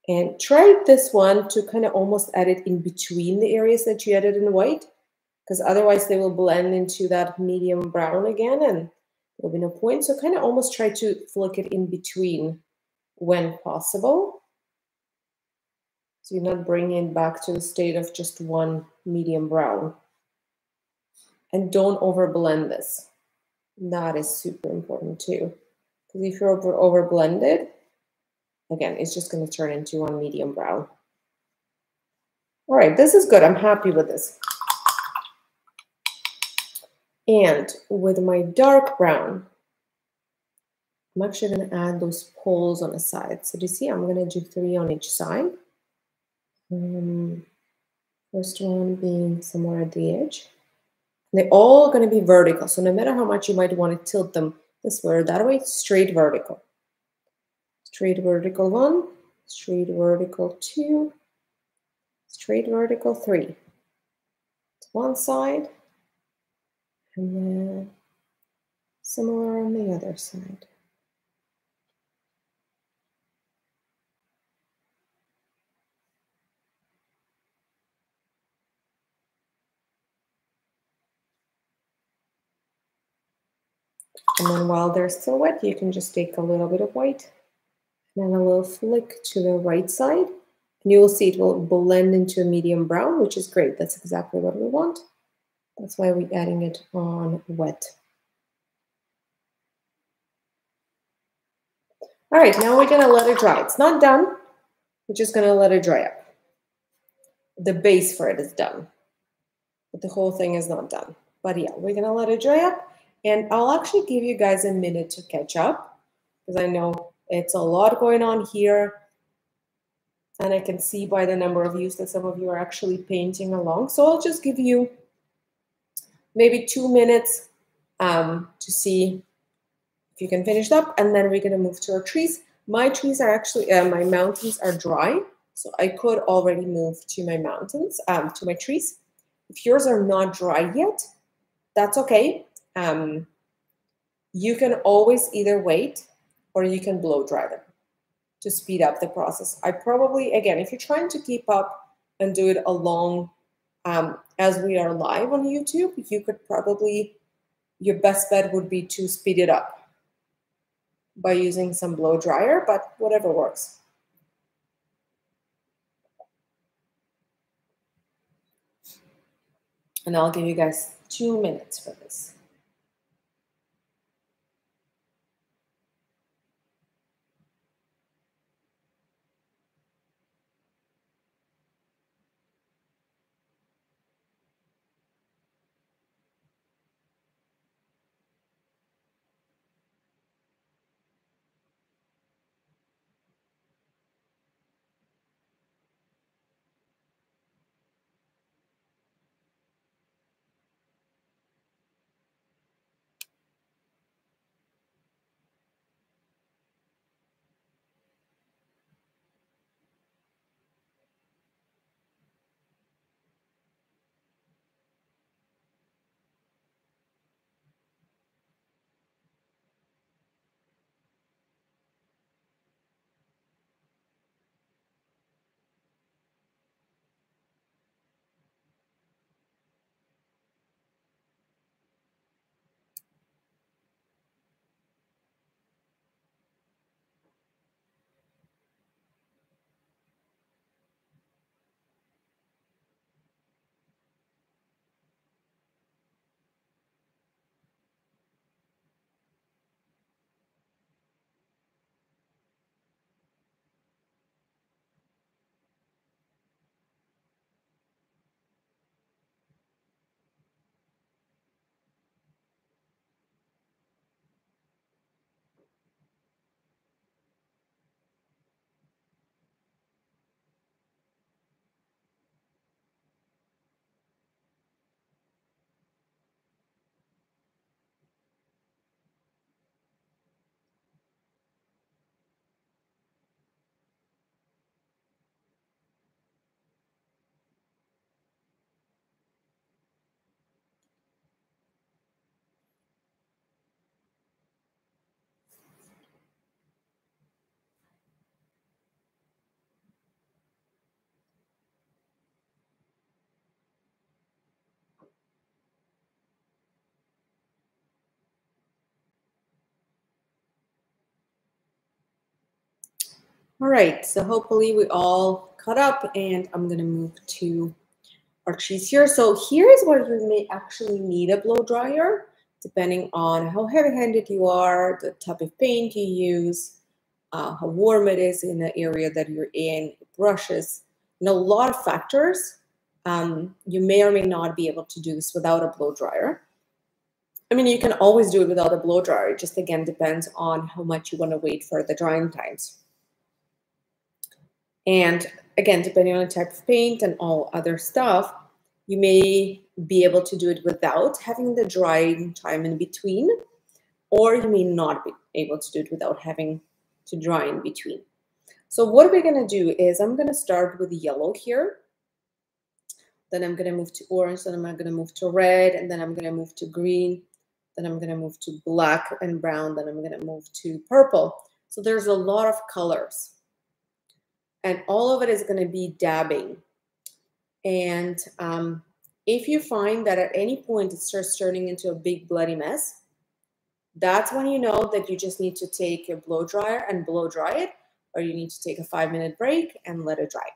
and try this one to kind of almost add it in between the areas that you added in white because otherwise they will blend into that medium brown again and there'll be no point. So kind of almost try to flick it in between when possible. So you're not bringing it back to the state of just one medium brown. And don't over blend this. That is super important too. Because if you're over, over blended, again, it's just going to turn into one medium brown. All right, this is good. I'm happy with this. And with my dark brown, I'm actually going to add those poles on the side. So do you see, I'm going to do three on each side. Um, first one being somewhere at the edge. They're all going to be vertical. So no matter how much you might want to tilt them this way or that way, straight vertical. Straight vertical one, straight vertical two, straight vertical three. To one side, and then similar on the other side. And then while they're still wet, you can just take a little bit of white and then a little flick to the right side. And you will see it will blend into a medium brown, which is great. That's exactly what we want. That's why we're adding it on wet. All right, now we're gonna let it dry. It's not done. We're just gonna let it dry up. The base for it is done, but the whole thing is not done. But yeah, we're gonna let it dry up and I'll actually give you guys a minute to catch up because I know it's a lot going on here. And I can see by the number of views that some of you are actually painting along. So I'll just give you maybe two minutes um, to see if you can finish up. And then we're going to move to our trees. My trees are actually, uh, my mountains are dry. So I could already move to my mountains, um, to my trees. If yours are not dry yet, that's okay um, you can always either wait or you can blow dry them to speed up the process. I probably, again, if you're trying to keep up and do it along um, as we are live on YouTube, you could probably, your best bet would be to speed it up by using some blow dryer, but whatever works. And I'll give you guys two minutes for this. All right, so hopefully we all caught up and I'm gonna move to our cheese here. So here is where you may actually need a blow dryer, depending on how heavy-handed you are, the type of paint you use, uh, how warm it is in the area that you're in, brushes, and a lot of factors. Um, you may or may not be able to do this without a blow dryer. I mean, you can always do it without a blow dryer. It just again depends on how much you want to wait for the drying times. And again, depending on the type of paint and all other stuff, you may be able to do it without having the drying time in between, or you may not be able to do it without having to dry in between. So what we're going to do is I'm going to start with yellow here. Then I'm going to move to orange. Then I'm going to move to red. And then I'm going to move to green. Then I'm going to move to black and brown. Then I'm going to move to purple. So there's a lot of colors and all of it is going to be dabbing. And um, if you find that at any point it starts turning into a big bloody mess, that's when you know that you just need to take a blow dryer and blow dry it, or you need to take a five minute break and let it dry.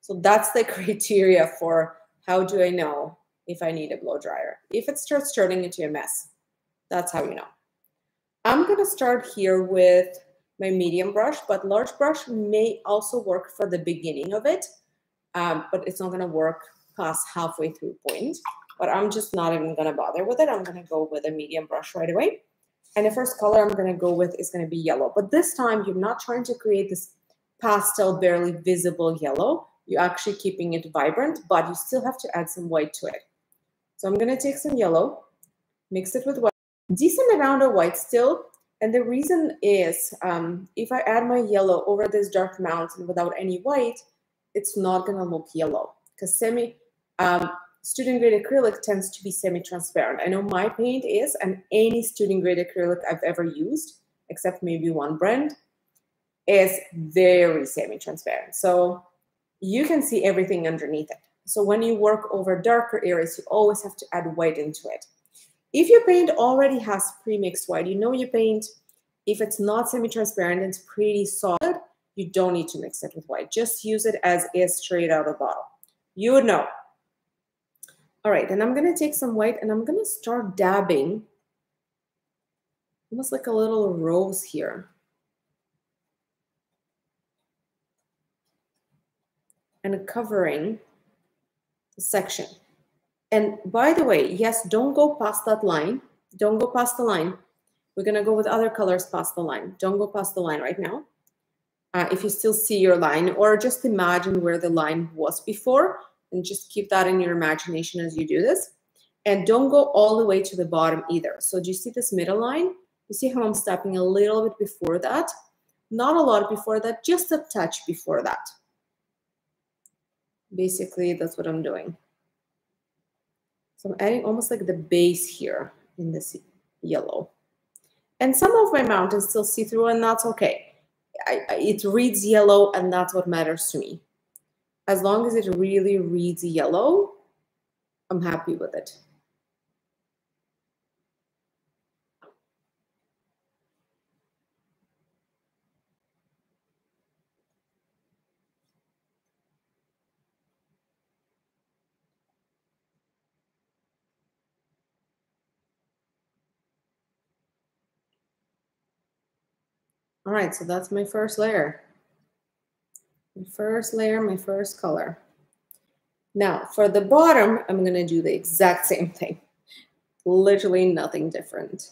So that's the criteria for how do I know if I need a blow dryer. If it starts turning into a mess, that's how you know. I'm going to start here with my medium brush, but large brush may also work for the beginning of it, um, but it's not going to work past halfway through point. But I'm just not even going to bother with it. I'm going to go with a medium brush right away. And the first color I'm going to go with is going to be yellow. But this time, you're not trying to create this pastel, barely visible yellow. You're actually keeping it vibrant, but you still have to add some white to it. So I'm going to take some yellow, mix it with white, decent amount of white still, and the reason is um, if I add my yellow over this dark mountain without any white, it's not going to look yellow because semi um, student grade acrylic tends to be semi-transparent. I know my paint is, and any student grade acrylic I've ever used, except maybe one brand, is very semi-transparent. So you can see everything underneath it. So when you work over darker areas, you always have to add white into it. If your paint already has pre-mixed white, you know your paint, if it's not semi-transparent, it's pretty solid, you don't need to mix it with white. Just use it as is straight out of the bottle. You would know. All right, and I'm gonna take some white and I'm gonna start dabbing almost like a little rose here. And covering the section. And by the way, yes, don't go past that line. Don't go past the line. We're going to go with other colors past the line. Don't go past the line right now. Uh, if you still see your line, or just imagine where the line was before, and just keep that in your imagination as you do this. And don't go all the way to the bottom either. So do you see this middle line? You see how I'm stepping a little bit before that? Not a lot before that, just a touch before that. Basically, that's what I'm doing. So I'm adding almost like the base here in this yellow. And some of my mountains still see through and that's okay. I, it reads yellow and that's what matters to me. As long as it really reads yellow, I'm happy with it. All right, so that's my first layer. My first layer, my first color. Now, for the bottom, I'm going to do the exact same thing. Literally nothing different.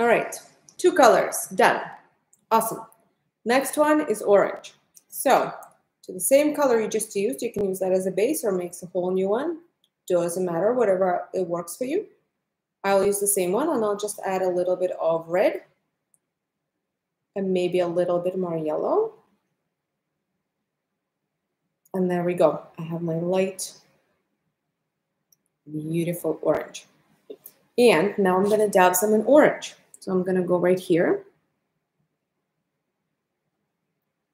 All right, two colors, done. Awesome. Next one is orange. So to the same color you just used, you can use that as a base or makes a whole new one. Doesn't matter, whatever it works for you. I'll use the same one and I'll just add a little bit of red and maybe a little bit more yellow. And there we go. I have my light, beautiful orange. And now I'm gonna dab some in orange. So I'm gonna go right here.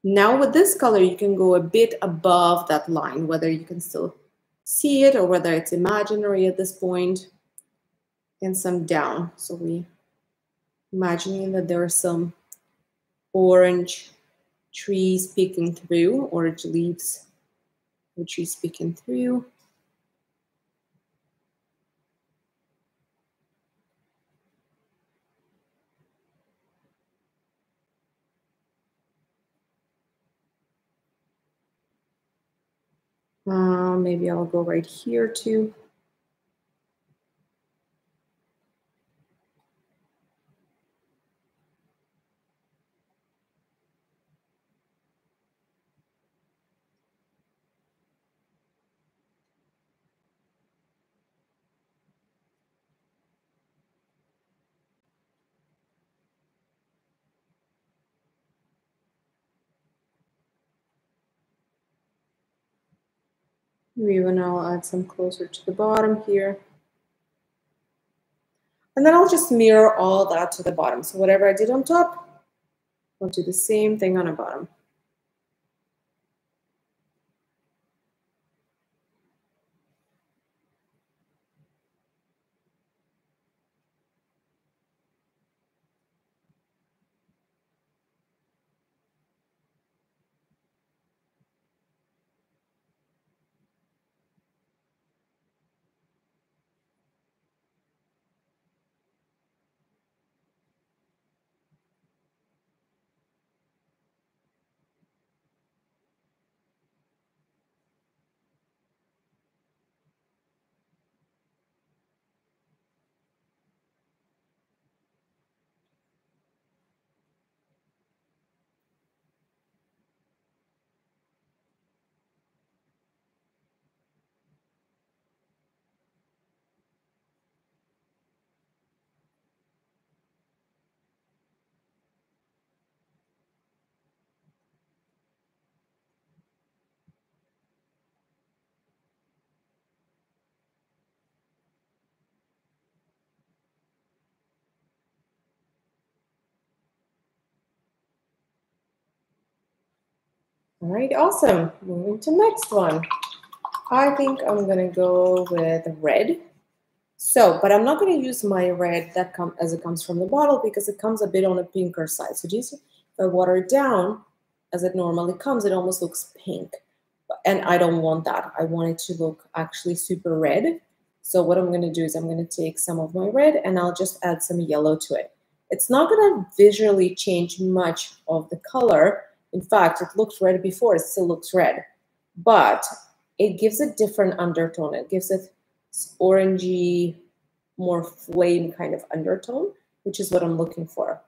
Now with this color, you can go a bit above that line, whether you can still see it or whether it's imaginary at this point, and some down. So we imagining that there are some orange trees peeking through, orange leaves, the trees peeking through. Uh, maybe I'll go right here too. Maybe now I'll add some closer to the bottom here. And then I'll just mirror all that to the bottom. So whatever I did on top, I'll do the same thing on the bottom. All right, awesome. Moving to next one. I think I'm gonna go with red. So, but I'm not gonna use my red that come as it comes from the bottle because it comes a bit on a pinker side. So just if I water it down as it normally comes, it almost looks pink. And I don't want that. I want it to look actually super red. So what I'm gonna do is I'm gonna take some of my red and I'll just add some yellow to it. It's not gonna visually change much of the color, in fact, it looked red before, it still looks red, but it gives a different undertone. It gives it orangey, more flame kind of undertone, which is what I'm looking for.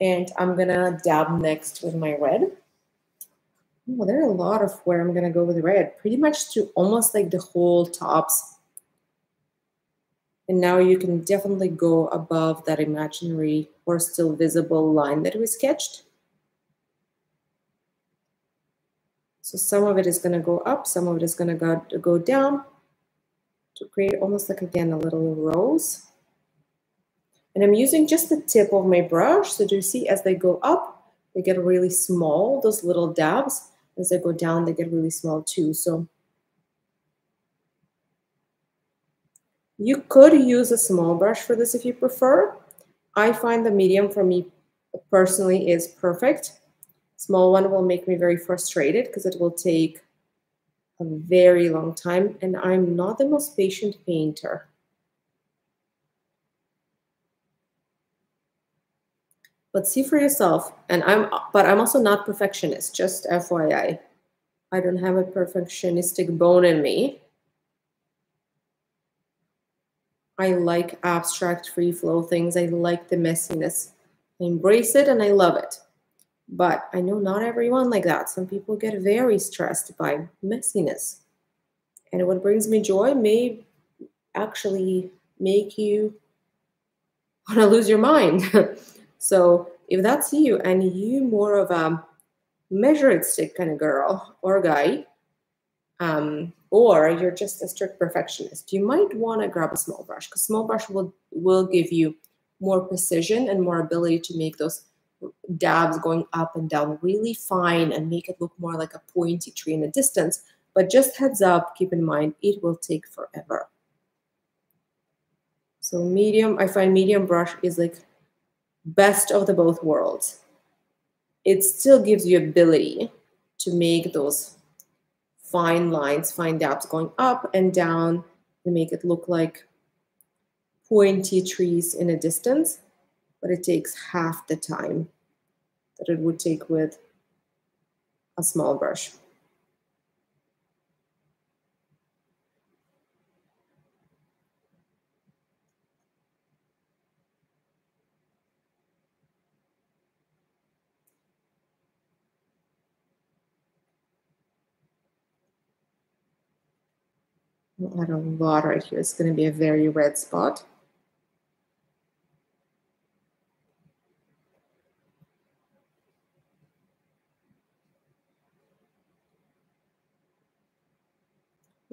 And I'm gonna dab next with my red. Oh, there are a lot of where I'm gonna go with red, pretty much to almost like the whole tops. And now you can definitely go above that imaginary or still visible line that we sketched. So some of it is going to go up, some of it is going to go, go down to create almost like, again, a little rose. And I'm using just the tip of my brush. So do you see as they go up, they get really small, those little dabs. As they go down, they get really small too. So you could use a small brush for this if you prefer. I find the medium for me personally is perfect. Small one will make me very frustrated because it will take a very long time and I'm not the most patient painter. But see for yourself, and I'm but I'm also not perfectionist, just FYI. I don't have a perfectionistic bone in me. I like abstract free flow things. I like the messiness. I embrace it and I love it. But I know not everyone like that. Some people get very stressed by messiness. And what brings me joy may actually make you want to lose your mind. so if that's you and you more of a measured stick kind of girl or guy, um, or you're just a strict perfectionist, you might want to grab a small brush because small brush will will give you more precision and more ability to make those dabs going up and down really fine and make it look more like a pointy tree in the distance. But just heads up, keep in mind, it will take forever. So medium, I find medium brush is like best of the both worlds. It still gives you ability to make those fine lines, fine dabs going up and down and make it look like pointy trees in a distance, but it takes half the time that it would take with a small brush. I'll add a lot right here. It's going to be a very red spot.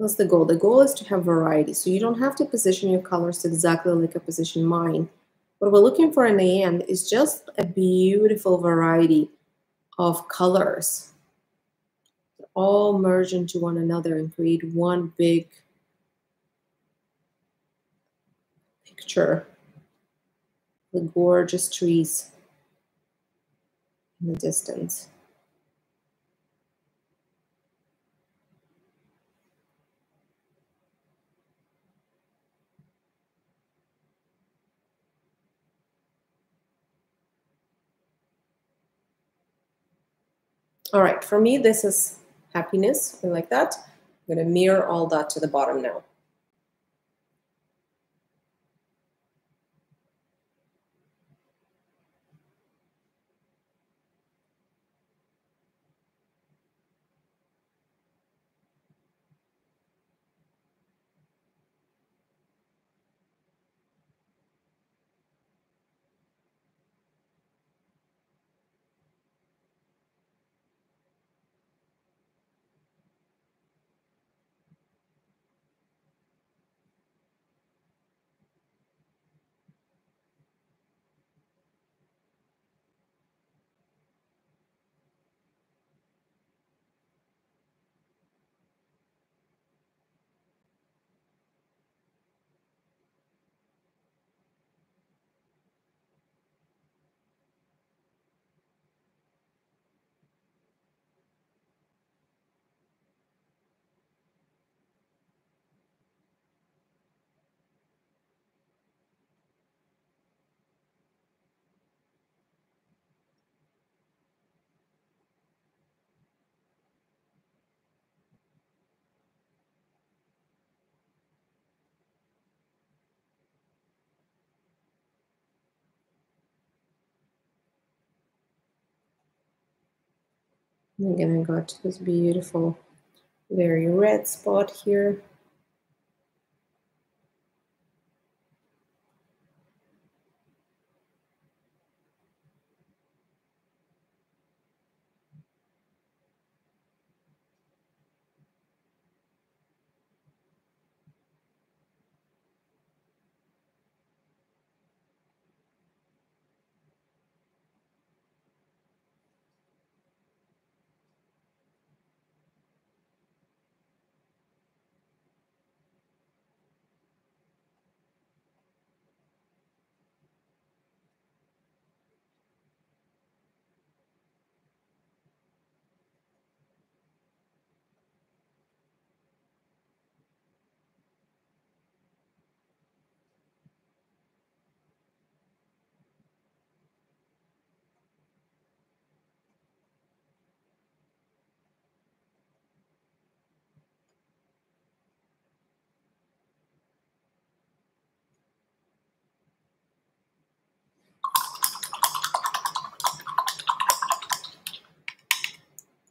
What's the goal? The goal is to have variety. So you don't have to position your colors exactly like I position mine. What we're looking for in the end is just a beautiful variety of colors all merge into one another and create one big picture. The gorgeous trees in the distance. All right, for me, this is happiness, like that. I'm gonna mirror all that to the bottom now. Again, I got this beautiful, very red spot here.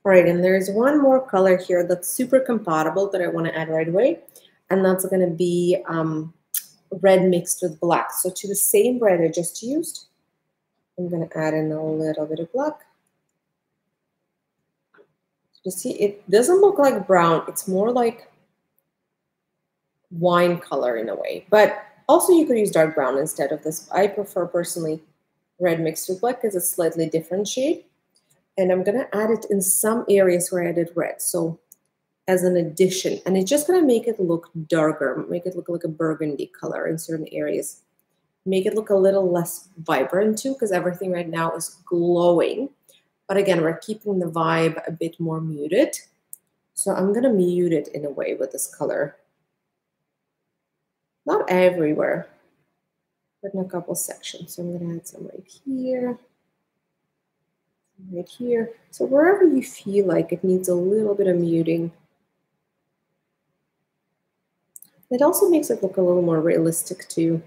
All right, and there's one more color here that's super compatible that I want to add right away, and that's going to be um, red mixed with black. So to the same red I just used, I'm going to add in a little bit of black. You see, it doesn't look like brown. It's more like wine color in a way. But also you could use dark brown instead of this. I prefer personally red mixed with black because it's slightly different shade. And I'm to add it in some areas where I did red. So as an addition. And it's just to make it look darker, make it look like a burgundy color in certain areas. Make it look a little less vibrant too because everything right now is glowing. But again, we're keeping the vibe a bit more muted. So I'm to mute it in a way with this color. Not everywhere, but in a couple sections. So I'm to add some right here, right here. So wherever you feel like it needs a little bit of muting. It also makes it look a little more realistic too.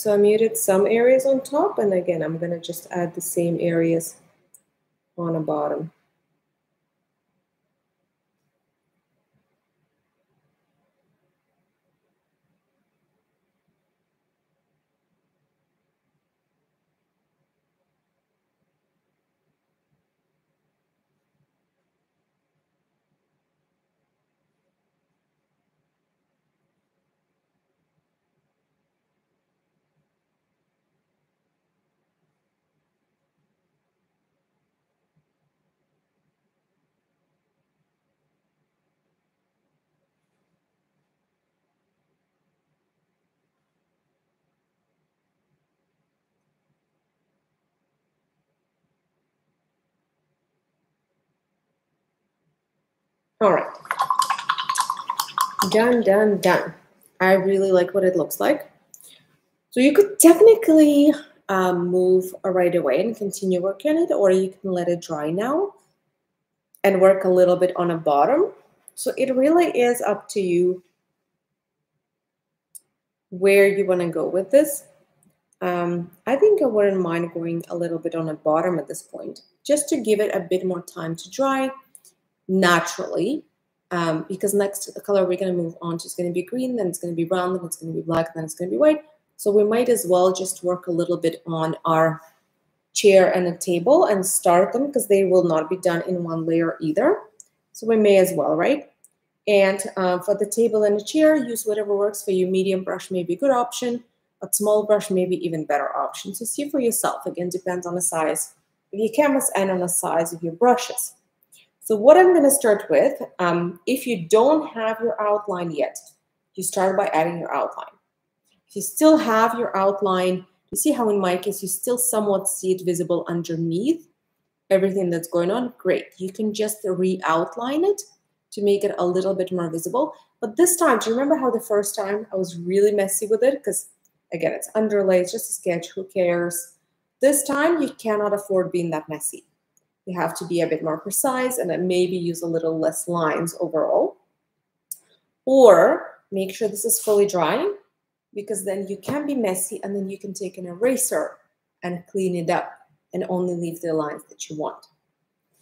So I muted some areas on top, and again, I'm gonna just add the same areas on the bottom. All right. Done, done, done. I really like what it looks like. So you could technically um, move right away and continue working on it, or you can let it dry now and work a little bit on a bottom. So it really is up to you where you want to go with this. Um, I think I wouldn't mind going a little bit on a bottom at this point, just to give it a bit more time to dry naturally um, because next the color we're going to move on to is going to be green, then it's going to be brown, then it's going to be black, then it's going to be white. So we might as well just work a little bit on our chair and a table and start them because they will not be done in one layer either. So we may as well, right? And uh, for the table and the chair, use whatever works for you. Medium brush may be a good option. A small brush may be even better option. So see for yourself. Again, depends on the size of your canvas and on the size of your brushes. So what I'm going to start with, um, if you don't have your outline yet, you start by adding your outline. If you still have your outline, you see how in my case, you still somewhat see it visible underneath everything that's going on, great. You can just re-outline it to make it a little bit more visible. But this time, do you remember how the first time I was really messy with it? Because again, it's underlay, it's just a sketch, who cares? This time, you cannot afford being that messy. You have to be a bit more precise and then maybe use a little less lines overall. Or make sure this is fully dry because then you can be messy and then you can take an eraser and clean it up and only leave the lines that you want.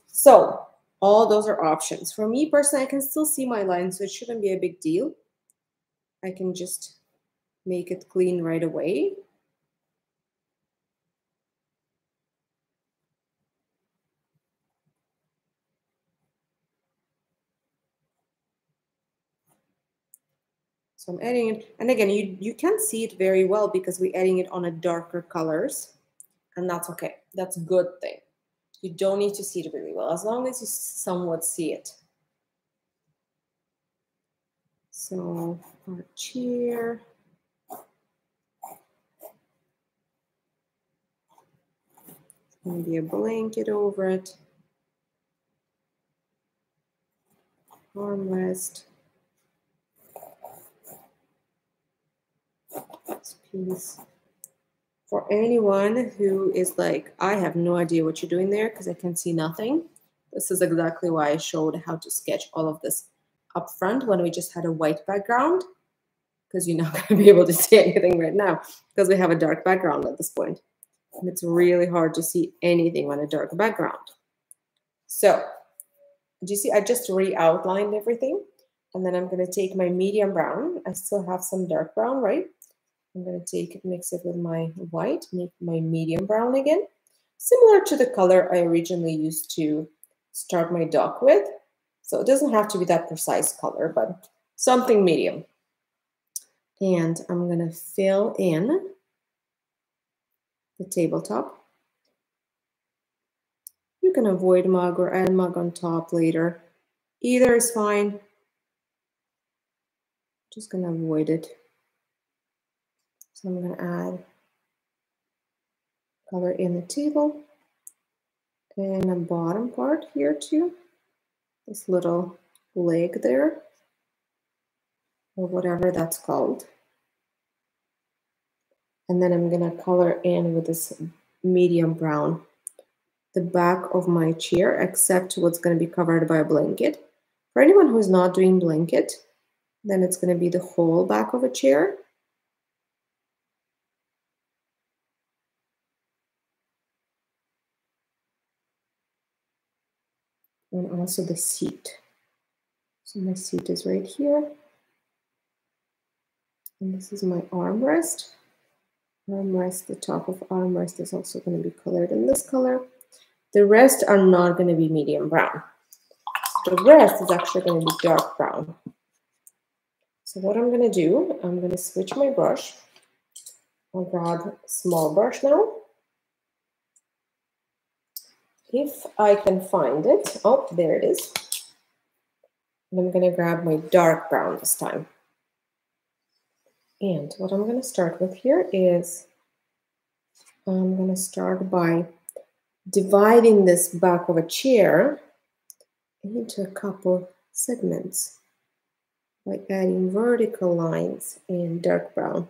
So all those are options. For me personally, I can still see my lines, so it shouldn't be a big deal. I can just make it clean right away. So I'm adding it. And again, you, you can't see it very well because we're adding it on a darker colors. And that's okay. That's good thing. You don't need to see it really well, as long as you somewhat see it. So our chair. Maybe a blanket over it. Armrest. Piece. For anyone who is like, I have no idea what you're doing there because I can see nothing, this is exactly why I showed how to sketch all of this up front when we just had a white background because you're not going to be able to see anything right now because we have a dark background at this point. And it's really hard to see anything on a dark background. So, do you see I just re-outlined everything? And then I'm going to take my medium brown. I still have some dark brown, right? I'm going to take it, mix it with my white, make my medium brown again. Similar to the color I originally used to start my dock with. So it doesn't have to be that precise color, but something medium. And I'm going to fill in the tabletop. You can avoid mug or add mug on top later. Either is fine. Just going to avoid it. So I'm going to add color in the table and the bottom part here too. This little leg there or whatever that's called. And then I'm going to color in with this medium brown the back of my chair, except what's going to be covered by a blanket. For anyone who's not doing blanket, then it's going to be the whole back of a chair. And also the seat. So my seat is right here. And this is my armrest. Armrest, the top of armrest is also going to be colored in this color. The rest are not going to be medium brown. The rest is actually going to be dark brown. So what I'm going to do, I'm going to switch my brush. I'll grab small brush now. If I can find it, oh, there it is. And I'm going to grab my dark brown this time. And what I'm going to start with here is I'm going to start by dividing this back of a chair into a couple segments by adding vertical lines in dark brown.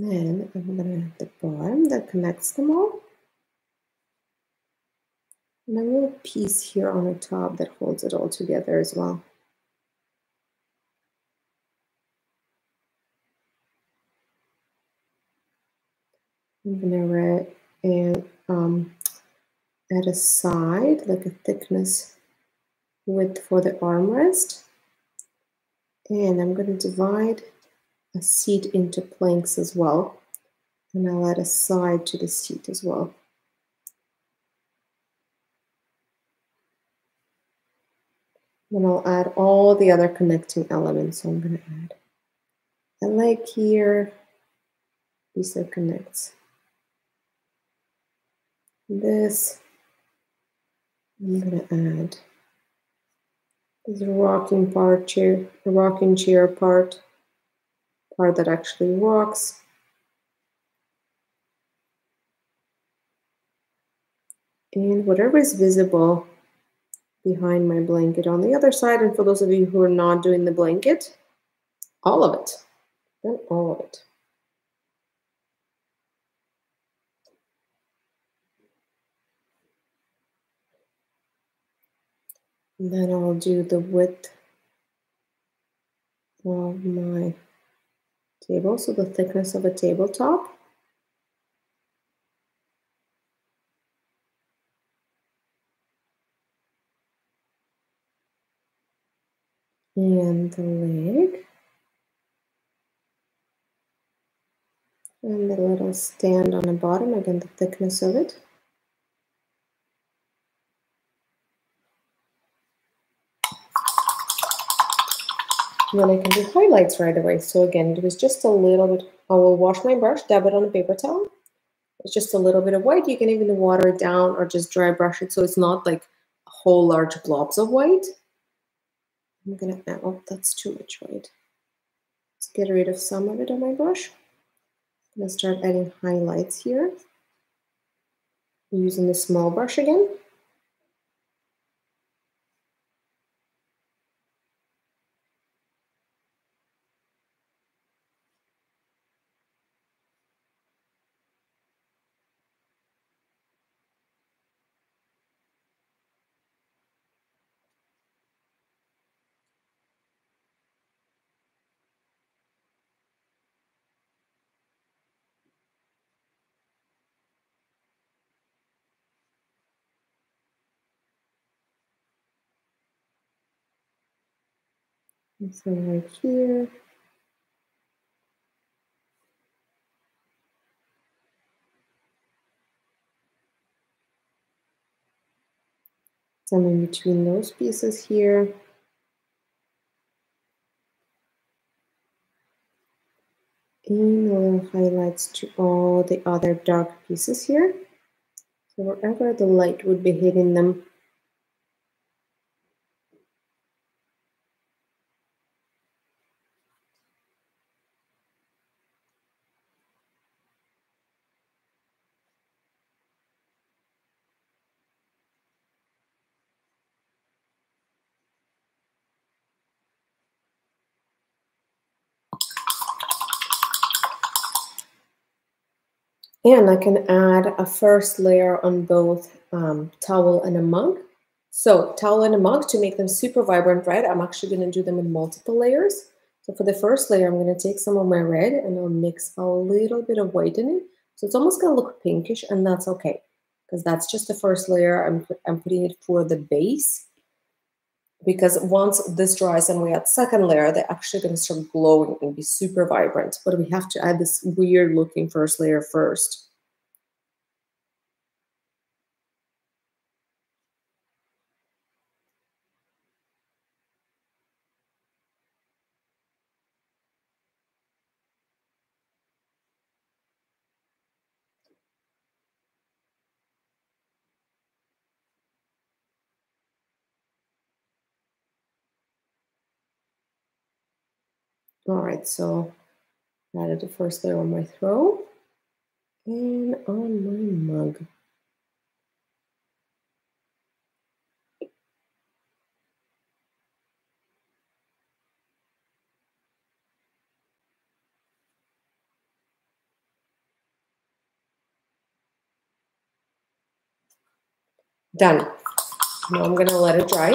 Then I'm going to add the bottom that connects them all. And a little piece here on the top that holds it all together as well. I'm going to and um, add a side, like a thickness width for the armrest. And I'm going to divide a seat into planks as well. And I'll add a side to the seat as well. Then I'll add all the other connecting elements. So I'm going to add a leg here. This that connects. This. I'm going to add this rocking part chair, the rocking chair part, part that actually works. And whatever is visible behind my blanket on the other side. And for those of you who are not doing the blanket, all of it, then all of it. And then I'll do the width of my table, so the thickness of a tabletop. and the leg. And the little stand on the bottom again the thickness of it then I can do highlights right away so again it was just a little bit I will wash my brush dab it on a paper towel it's just a little bit of white you can even water it down or just dry brush it so it's not like whole large blobs of white I'm gonna, oh, that's too much white. Let's get rid of some of it on my brush. I'm gonna start adding highlights here. using the small brush again. So right here. Some in between those pieces here. And a little highlights to all the other dark pieces here. So wherever the light would be hitting them, And I can add a first layer on both um, towel and a mug. So towel and a mug, to make them super vibrant red, I'm actually going to do them in multiple layers. So for the first layer, I'm going to take some of my red and I'll mix a little bit of white in it. So it's almost going to look pinkish and that's okay because that's just the first layer. I'm, I'm putting it for the base because once this dries and we add second layer, they're actually going to start glowing and be super vibrant. But we have to add this weird looking first layer first. All right, so added the first layer on my throw and on my mug. Done. Now I'm gonna let it dry.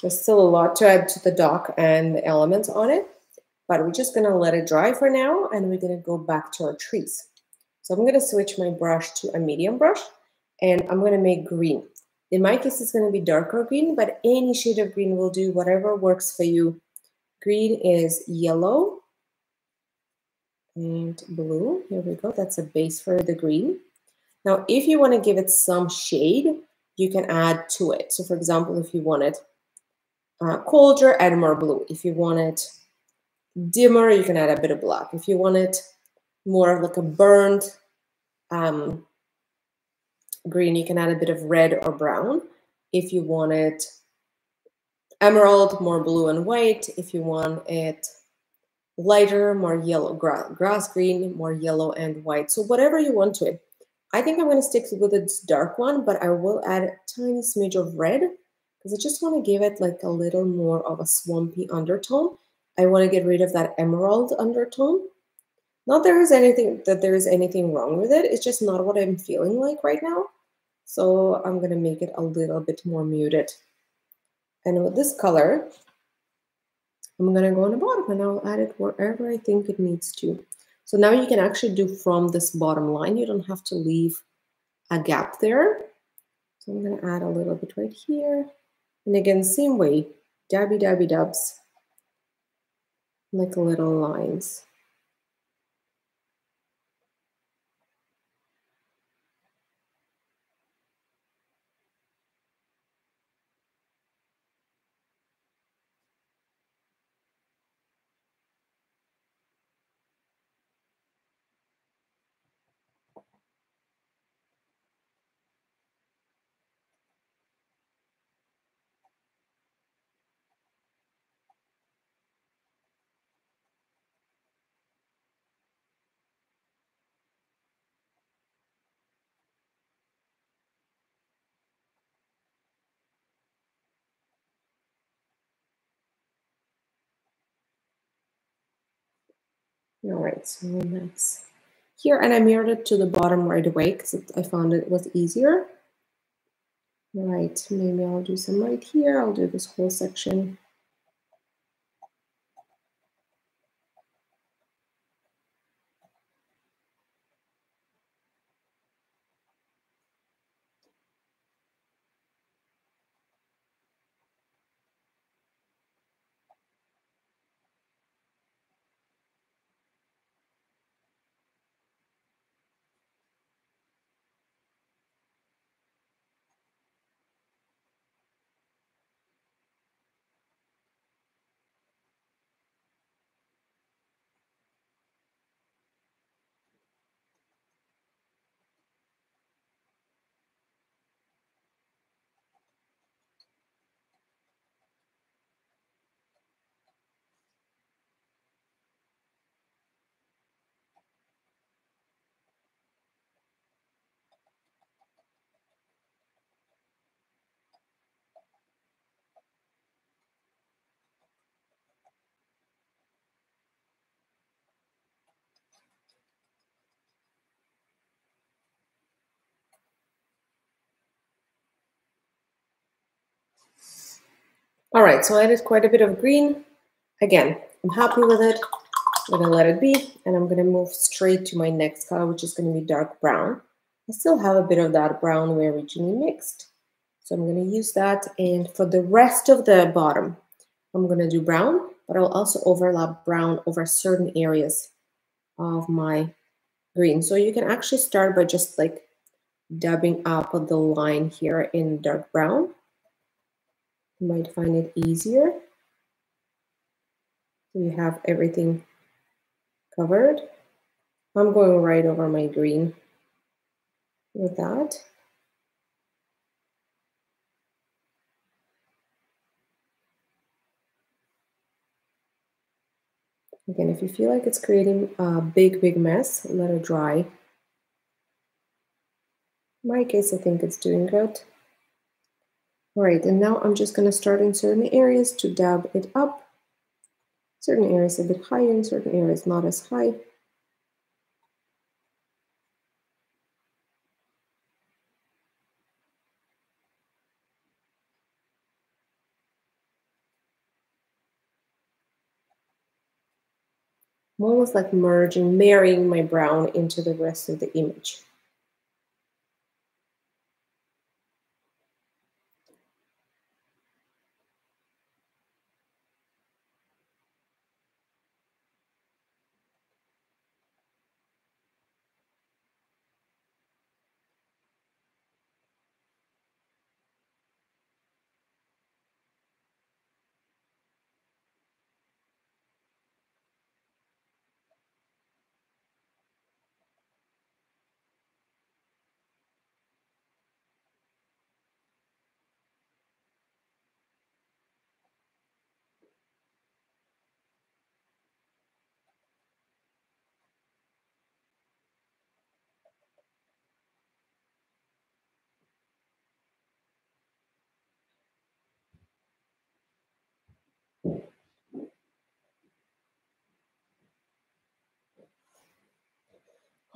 There's still a lot to add to the dock and the elements on it, but we're just gonna let it dry for now and we're gonna go back to our trees. So I'm gonna switch my brush to a medium brush and I'm gonna make green. In my case, it's gonna be darker green, but any shade of green will do, whatever works for you. Green is yellow and blue. Here we go, that's a base for the green. Now, if you wanna give it some shade, you can add to it. So for example, if you wanted uh, colder, add more blue. If you want it dimmer, you can add a bit of black. If you want it more like a burned um, green, you can add a bit of red or brown. If you want it emerald, more blue and white. If you want it lighter, more yellow, grass green, more yellow and white. So whatever you want to it. I think I'm going to stick with this dark one, but I will add a tiny smidge of red because I just want to give it like a little more of a swampy undertone. I want to get rid of that emerald undertone. Not there is anything that there is anything wrong with it. It's just not what I'm feeling like right now. So I'm going to make it a little bit more muted. And with this color, I'm going to go on the bottom and I'll add it wherever I think it needs to. So now you can actually do from this bottom line. You don't have to leave a gap there. So I'm going to add a little bit right here. And again, same way, dabby dabby dubs, like little lines. All right, so that's here, and I mirrored it to the bottom right away because I found it was easier. Right, maybe I'll do some right here. I'll do this whole section. All right, so I added quite a bit of green. Again, I'm happy with it. I'm gonna let it be, and I'm gonna move straight to my next color, which is gonna be dark brown. I still have a bit of that brown we originally mixed. So I'm gonna use that, and for the rest of the bottom, I'm gonna do brown, but I'll also overlap brown over certain areas of my green. So you can actually start by just like dabbing up the line here in dark brown you might find it easier. So you have everything covered. I'm going right over my green with that. Again, if you feel like it's creating a big, big mess, let it dry. In my case, I think it's doing good. All right, and now I'm just going to start in certain areas to dab it up. Certain areas a bit higher, and certain areas not as high. I'm almost like merging, marrying my brown into the rest of the image.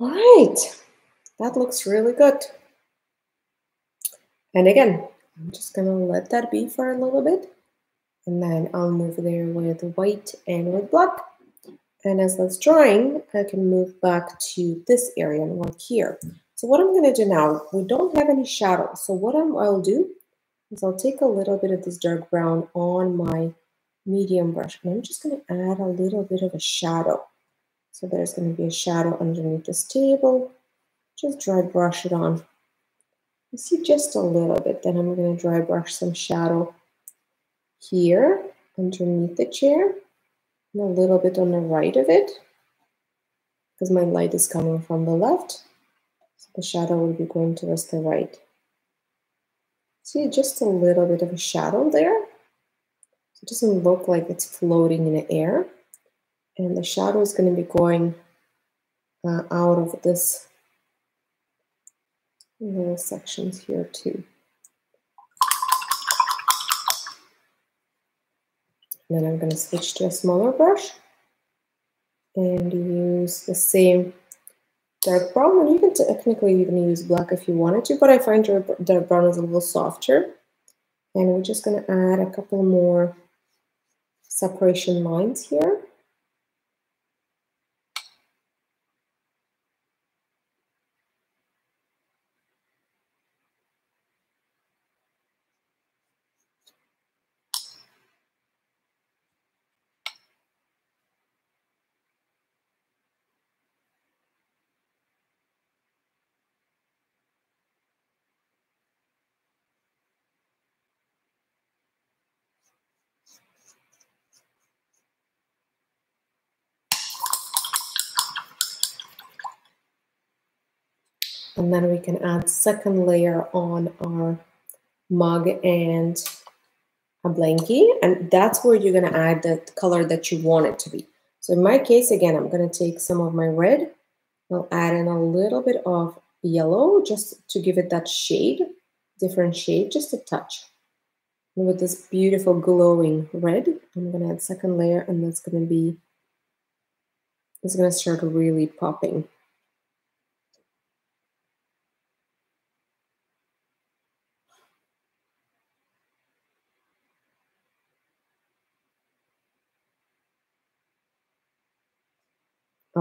All right, that looks really good. And again, I'm just gonna let that be for a little bit. And then I'll move there with white and with black. And as that's drying, I can move back to this area and work here. So what I'm gonna do now, we don't have any shadow. So what i will do is I'll take a little bit of this dark brown on my medium brush and I'm just gonna add a little bit of a shadow. So there's going to be a shadow underneath this table. Just dry brush it on. You see just a little bit. Then I'm going to dry brush some shadow here underneath the chair and a little bit on the right of it because my light is coming from the left. So the shadow will be going towards the right. See just a little bit of a shadow there. It doesn't look like it's floating in the air and the shadow is going to be going uh, out of this little sections here too. Then I'm going to switch to a smaller brush. and use the same dark brown. And you can technically even use black if you wanted to, but I find your dark brown is a little softer. And we're just going to add a couple more separation lines here. And then we can add second layer on our mug and a blankie. And that's where you're going to add the color that you want it to be. So in my case, again, I'm going to take some of my red. I'll add in a little bit of yellow just to give it that shade, different shade, just a touch. And with this beautiful glowing red, I'm going to add second layer and that's going to be, it's going to start really popping.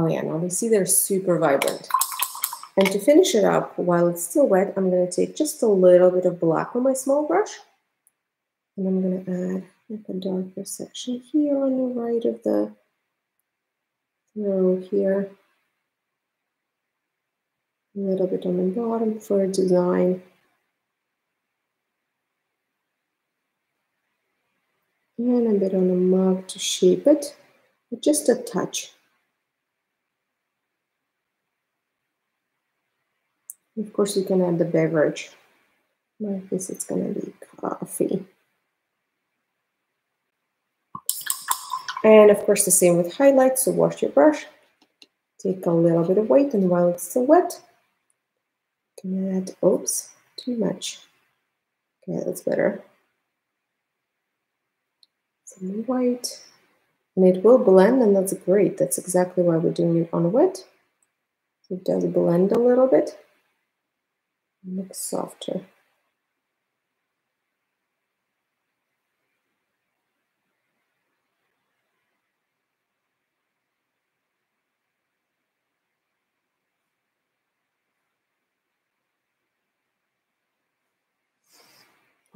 Oh yeah, now we see they're super vibrant. And to finish it up, while it's still wet, I'm going to take just a little bit of black on my small brush. And I'm going to add like a darker section here on the right of the row here. A little bit on the bottom for design. And a bit on the mug to shape it, just a touch. Of course, you can add the beverage. Like this, it's going to be coffee. And of course, the same with highlights. So wash your brush, take a little bit of white, and while it's still wet, can add, oops, too much. Okay, that's better. Some white. And it will blend, and that's great. That's exactly why we're doing it on wet. It does blend a little bit. Looks softer.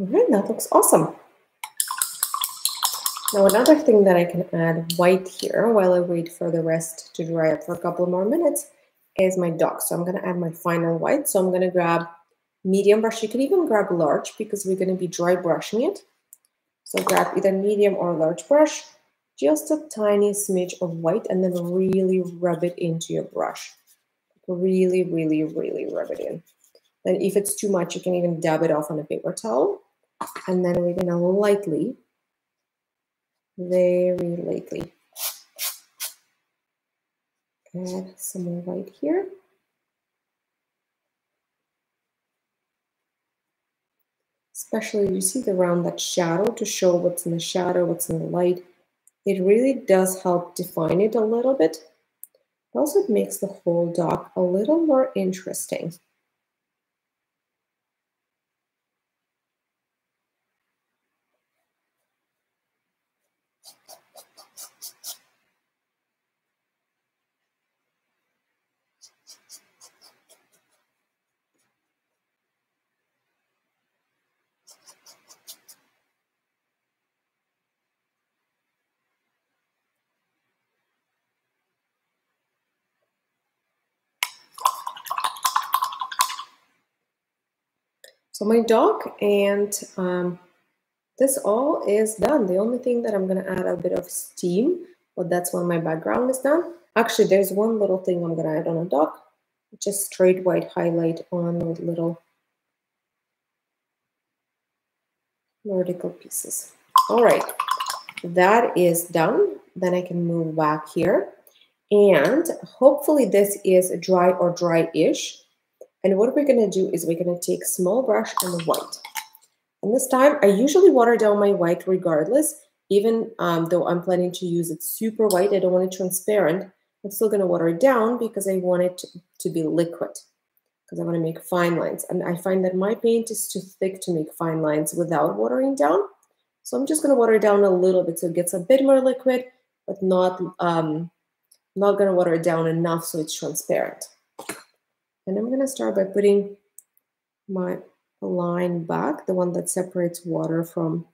All right, that looks awesome. Now another thing that I can add white here while I wait for the rest to dry up for a couple more minutes is my dog. So I'm going to add my final white. So I'm going to grab medium brush. You can even grab large because we're going to be dry brushing it. So grab either medium or large brush, just a tiny smidge of white and then really rub it into your brush. Really, really, really rub it in. Then if it's too much, you can even dab it off on a paper towel. And then we're going to lightly, very lightly, add some more white here. especially you see the round that shadow to show what's in the shadow, what's in the light. It really does help define it a little bit. Also, it makes the whole dog a little more interesting. So my dog and um, this all is done. The only thing that I'm going to add a bit of steam, but that's when my background is done. Actually, there's one little thing I'm going to add on a dog, just straight white highlight on with little vertical pieces. All right, that is done. Then I can move back here. And hopefully this is dry or dry-ish. And what we're to do is we're to take small brush and white. And this time, I usually water down my white regardless, even um, though I'm planning to use it super white. I don't want it transparent. I'm still to water it down because I want it to, be liquid because I want to make fine lines. And I find that my paint is too thick to make fine lines without watering down. So I'm just to water it down a little bit so it gets a bit more liquid, but not, um, not to water it down enough so it's transparent. And I'm going to start by putting my line back, the one that separates water from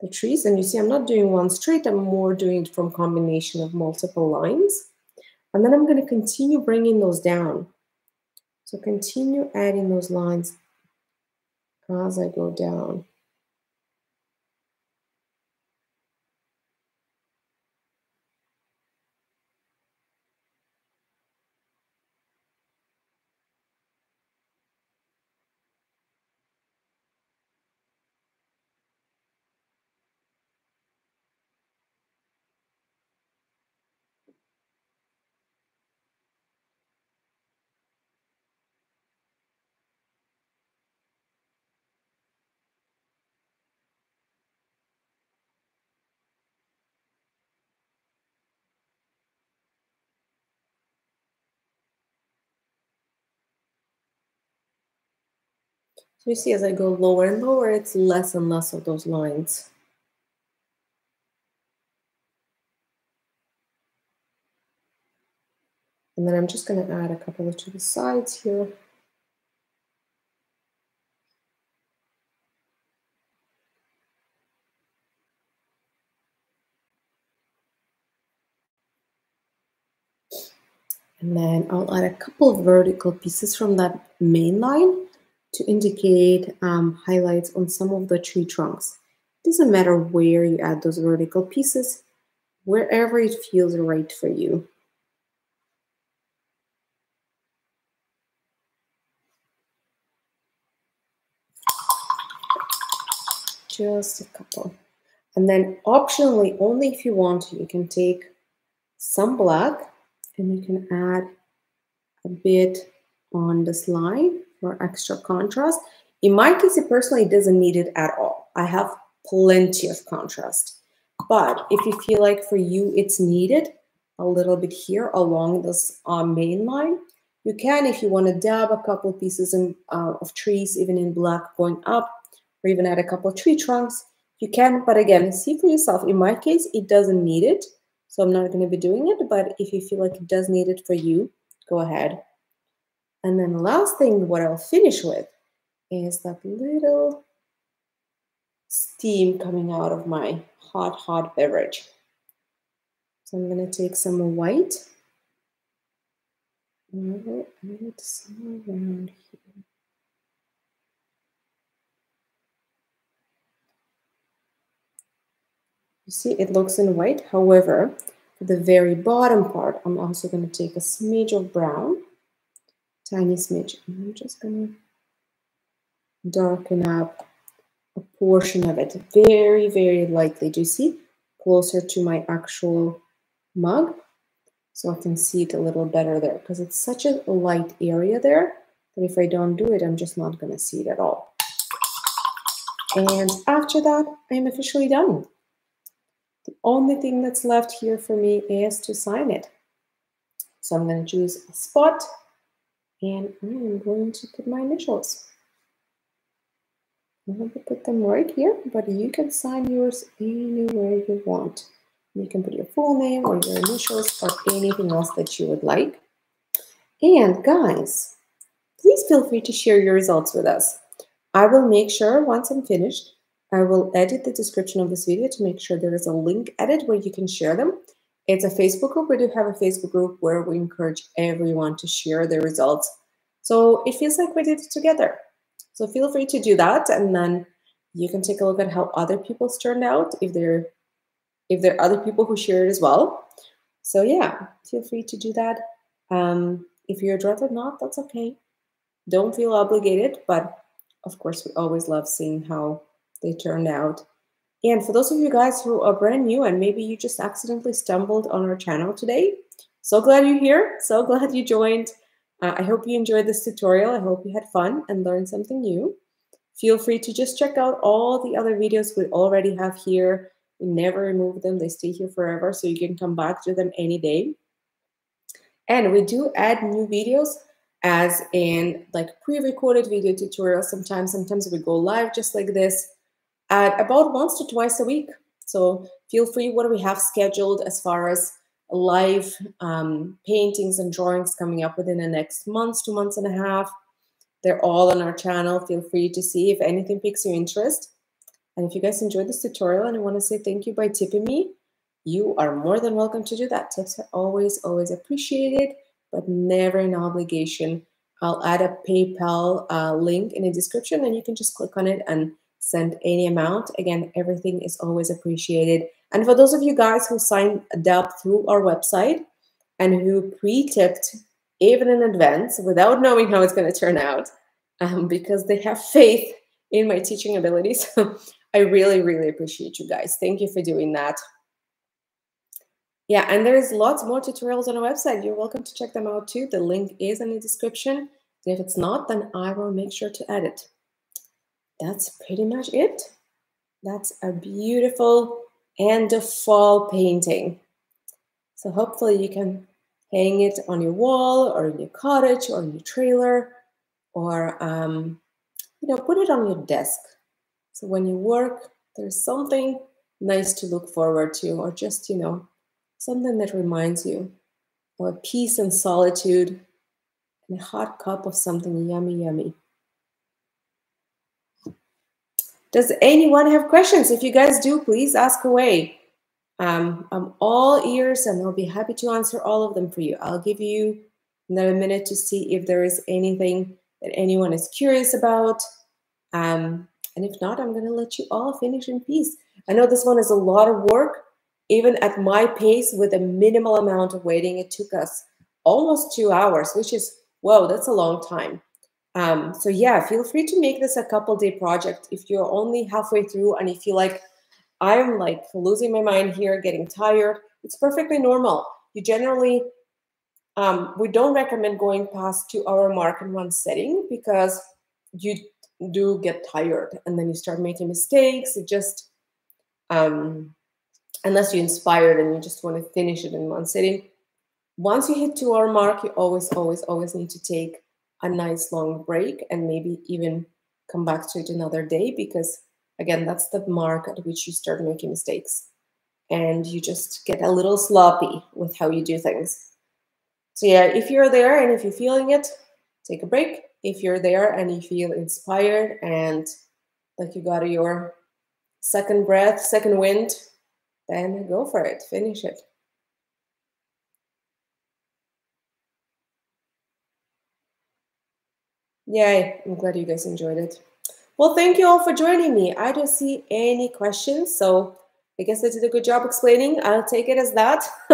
the trees. And you see, I'm not doing one straight, I'm more doing it from combination of multiple lines. And then I'm going to continue bringing those down. So continue adding those lines as I go down. So you see as I go lower and lower, it's less and less of those lines. And then I'm just going to add a couple of to the sides here. And then I'll add a couple of vertical pieces from that main line to indicate um, highlights on some of the tree trunks. It doesn't matter where you add those vertical pieces, wherever it feels right for you. Just a couple. And then optionally, only if you want to, you can take some black and you can add a bit on this line for extra contrast. In my case, it personally doesn't need it at all. I have plenty of contrast. But if you feel like for you it's needed a little bit here along this uh, main line, you can if you want to dab a couple pieces in, uh, of trees, even in black going up, or even add a couple tree trunks. You can, but again, see for yourself. In my case, it doesn't need it, so I'm not going to be doing it. But if you feel like it does need it for you, go ahead and then last thing, what I'll finish with is that little steam coming out of my hot, hot beverage. So I'm going to take some white around here. You see, it looks in white. However, the very bottom part, I'm also going to take a smidge of brown tiny smidge. I'm just to darken up a portion of it very, very lightly. Do you see? Closer to my actual mug so I can see it a little better there because it's such a light area there that if I don't do it, I'm just not to see it at all. And after that, I am officially done. The only thing that's left here for me is to sign it. So I'm to choose a spot and I am going to put my initials. I'm going to put them right here, but you can sign yours anywhere you want. You can put your full name or your initials or anything else that you would like. And guys, please feel free to share your results with us. I will make sure once I'm finished, I will edit the description of this video to make sure there is a link edit where you can share them. It's a Facebook group. We do have a Facebook group where we encourage everyone to share their results. So it feels like we did it together. So feel free to do that. And then you can take a look at how other people's turned out if there if there are other people who share it as well. So yeah, feel free to do that. Um, if you're a or not, that's okay. Don't feel obligated, but of course, we always love seeing how they turned out. And for those of you guys who are brand new and maybe you just accidentally stumbled on our channel today, so glad you're here. So glad you joined. Uh, I hope you enjoyed this tutorial. I hope you had fun and learned something new. Feel free to just check out all the other videos we already have here. We never remove them. They stay here forever, so you can come back to them any day. And we do add new videos as in like pre-recorded video tutorials sometimes. Sometimes we go live just like this at about once to twice a week. So feel free what we have scheduled as far as live um, paintings and drawings coming up within the next months, two months and a half. They're all on our channel. Feel free to see if anything piques your interest. And if you guys enjoyed this tutorial and want to say thank you by tipping me, you are more than welcome to do that. Tips are always, always appreciated, but never an obligation. I'll add a PayPal uh, link in the description and you can just click on it and send any amount. Again, everything is always appreciated. And for those of you guys who signed up through our website and who pre-tipped even in advance without knowing how it's going to turn out, um, because they have faith in my teaching abilities, I really, really appreciate you guys. Thank you for doing that. Yeah, and there's lots more tutorials on our website. You're welcome to check them out too. The link is in the description. if it's not, then I will make sure to add it. That's pretty much it. That's a beautiful end of fall painting. So hopefully you can hang it on your wall or in your cottage or in your trailer or, um, you know, put it on your desk. So when you work, there's something nice to look forward to or just, you know, something that reminds you of peace and solitude and a hot cup of something yummy, yummy. Does anyone have questions? If you guys do, please ask away. Um, I'm all ears and I'll be happy to answer all of them for you. I'll give you another minute to see if there is anything that anyone is curious about. Um, and if not, I'm going to let you all finish in peace. I know this one is a lot of work, even at my pace with a minimal amount of waiting, it took us almost two hours, which is, whoa, that's a long time. Um, so yeah, feel free to make this a couple day project. If you're only halfway through and you feel like I'm like losing my mind here, getting tired, it's perfectly normal. You generally, um, we don't recommend going past two hour mark in one setting because you do get tired and then you start making mistakes. It just, um, unless you're inspired and you just want to finish it in one sitting. Once you hit two hour mark, you always, always, always need to take a nice long break and maybe even come back to it another day because again, that's the mark at which you start making mistakes and you just get a little sloppy with how you do things. So yeah, if you're there and if you're feeling it, take a break. If you're there and you feel inspired and like you got your second breath, second wind, then go for it, finish it. Yay, I'm glad you guys enjoyed it. Well, thank you all for joining me. I don't see any questions, so I guess I did a good job explaining. I'll take it as that.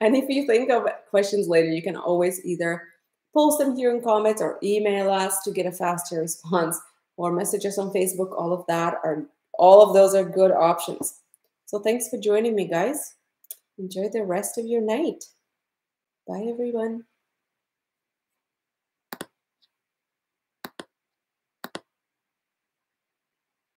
and if you think of questions later, you can always either post them here in comments or email us to get a faster response or message us on Facebook. All of that are all of those are good options. So thanks for joining me, guys. Enjoy the rest of your night. Bye, everyone.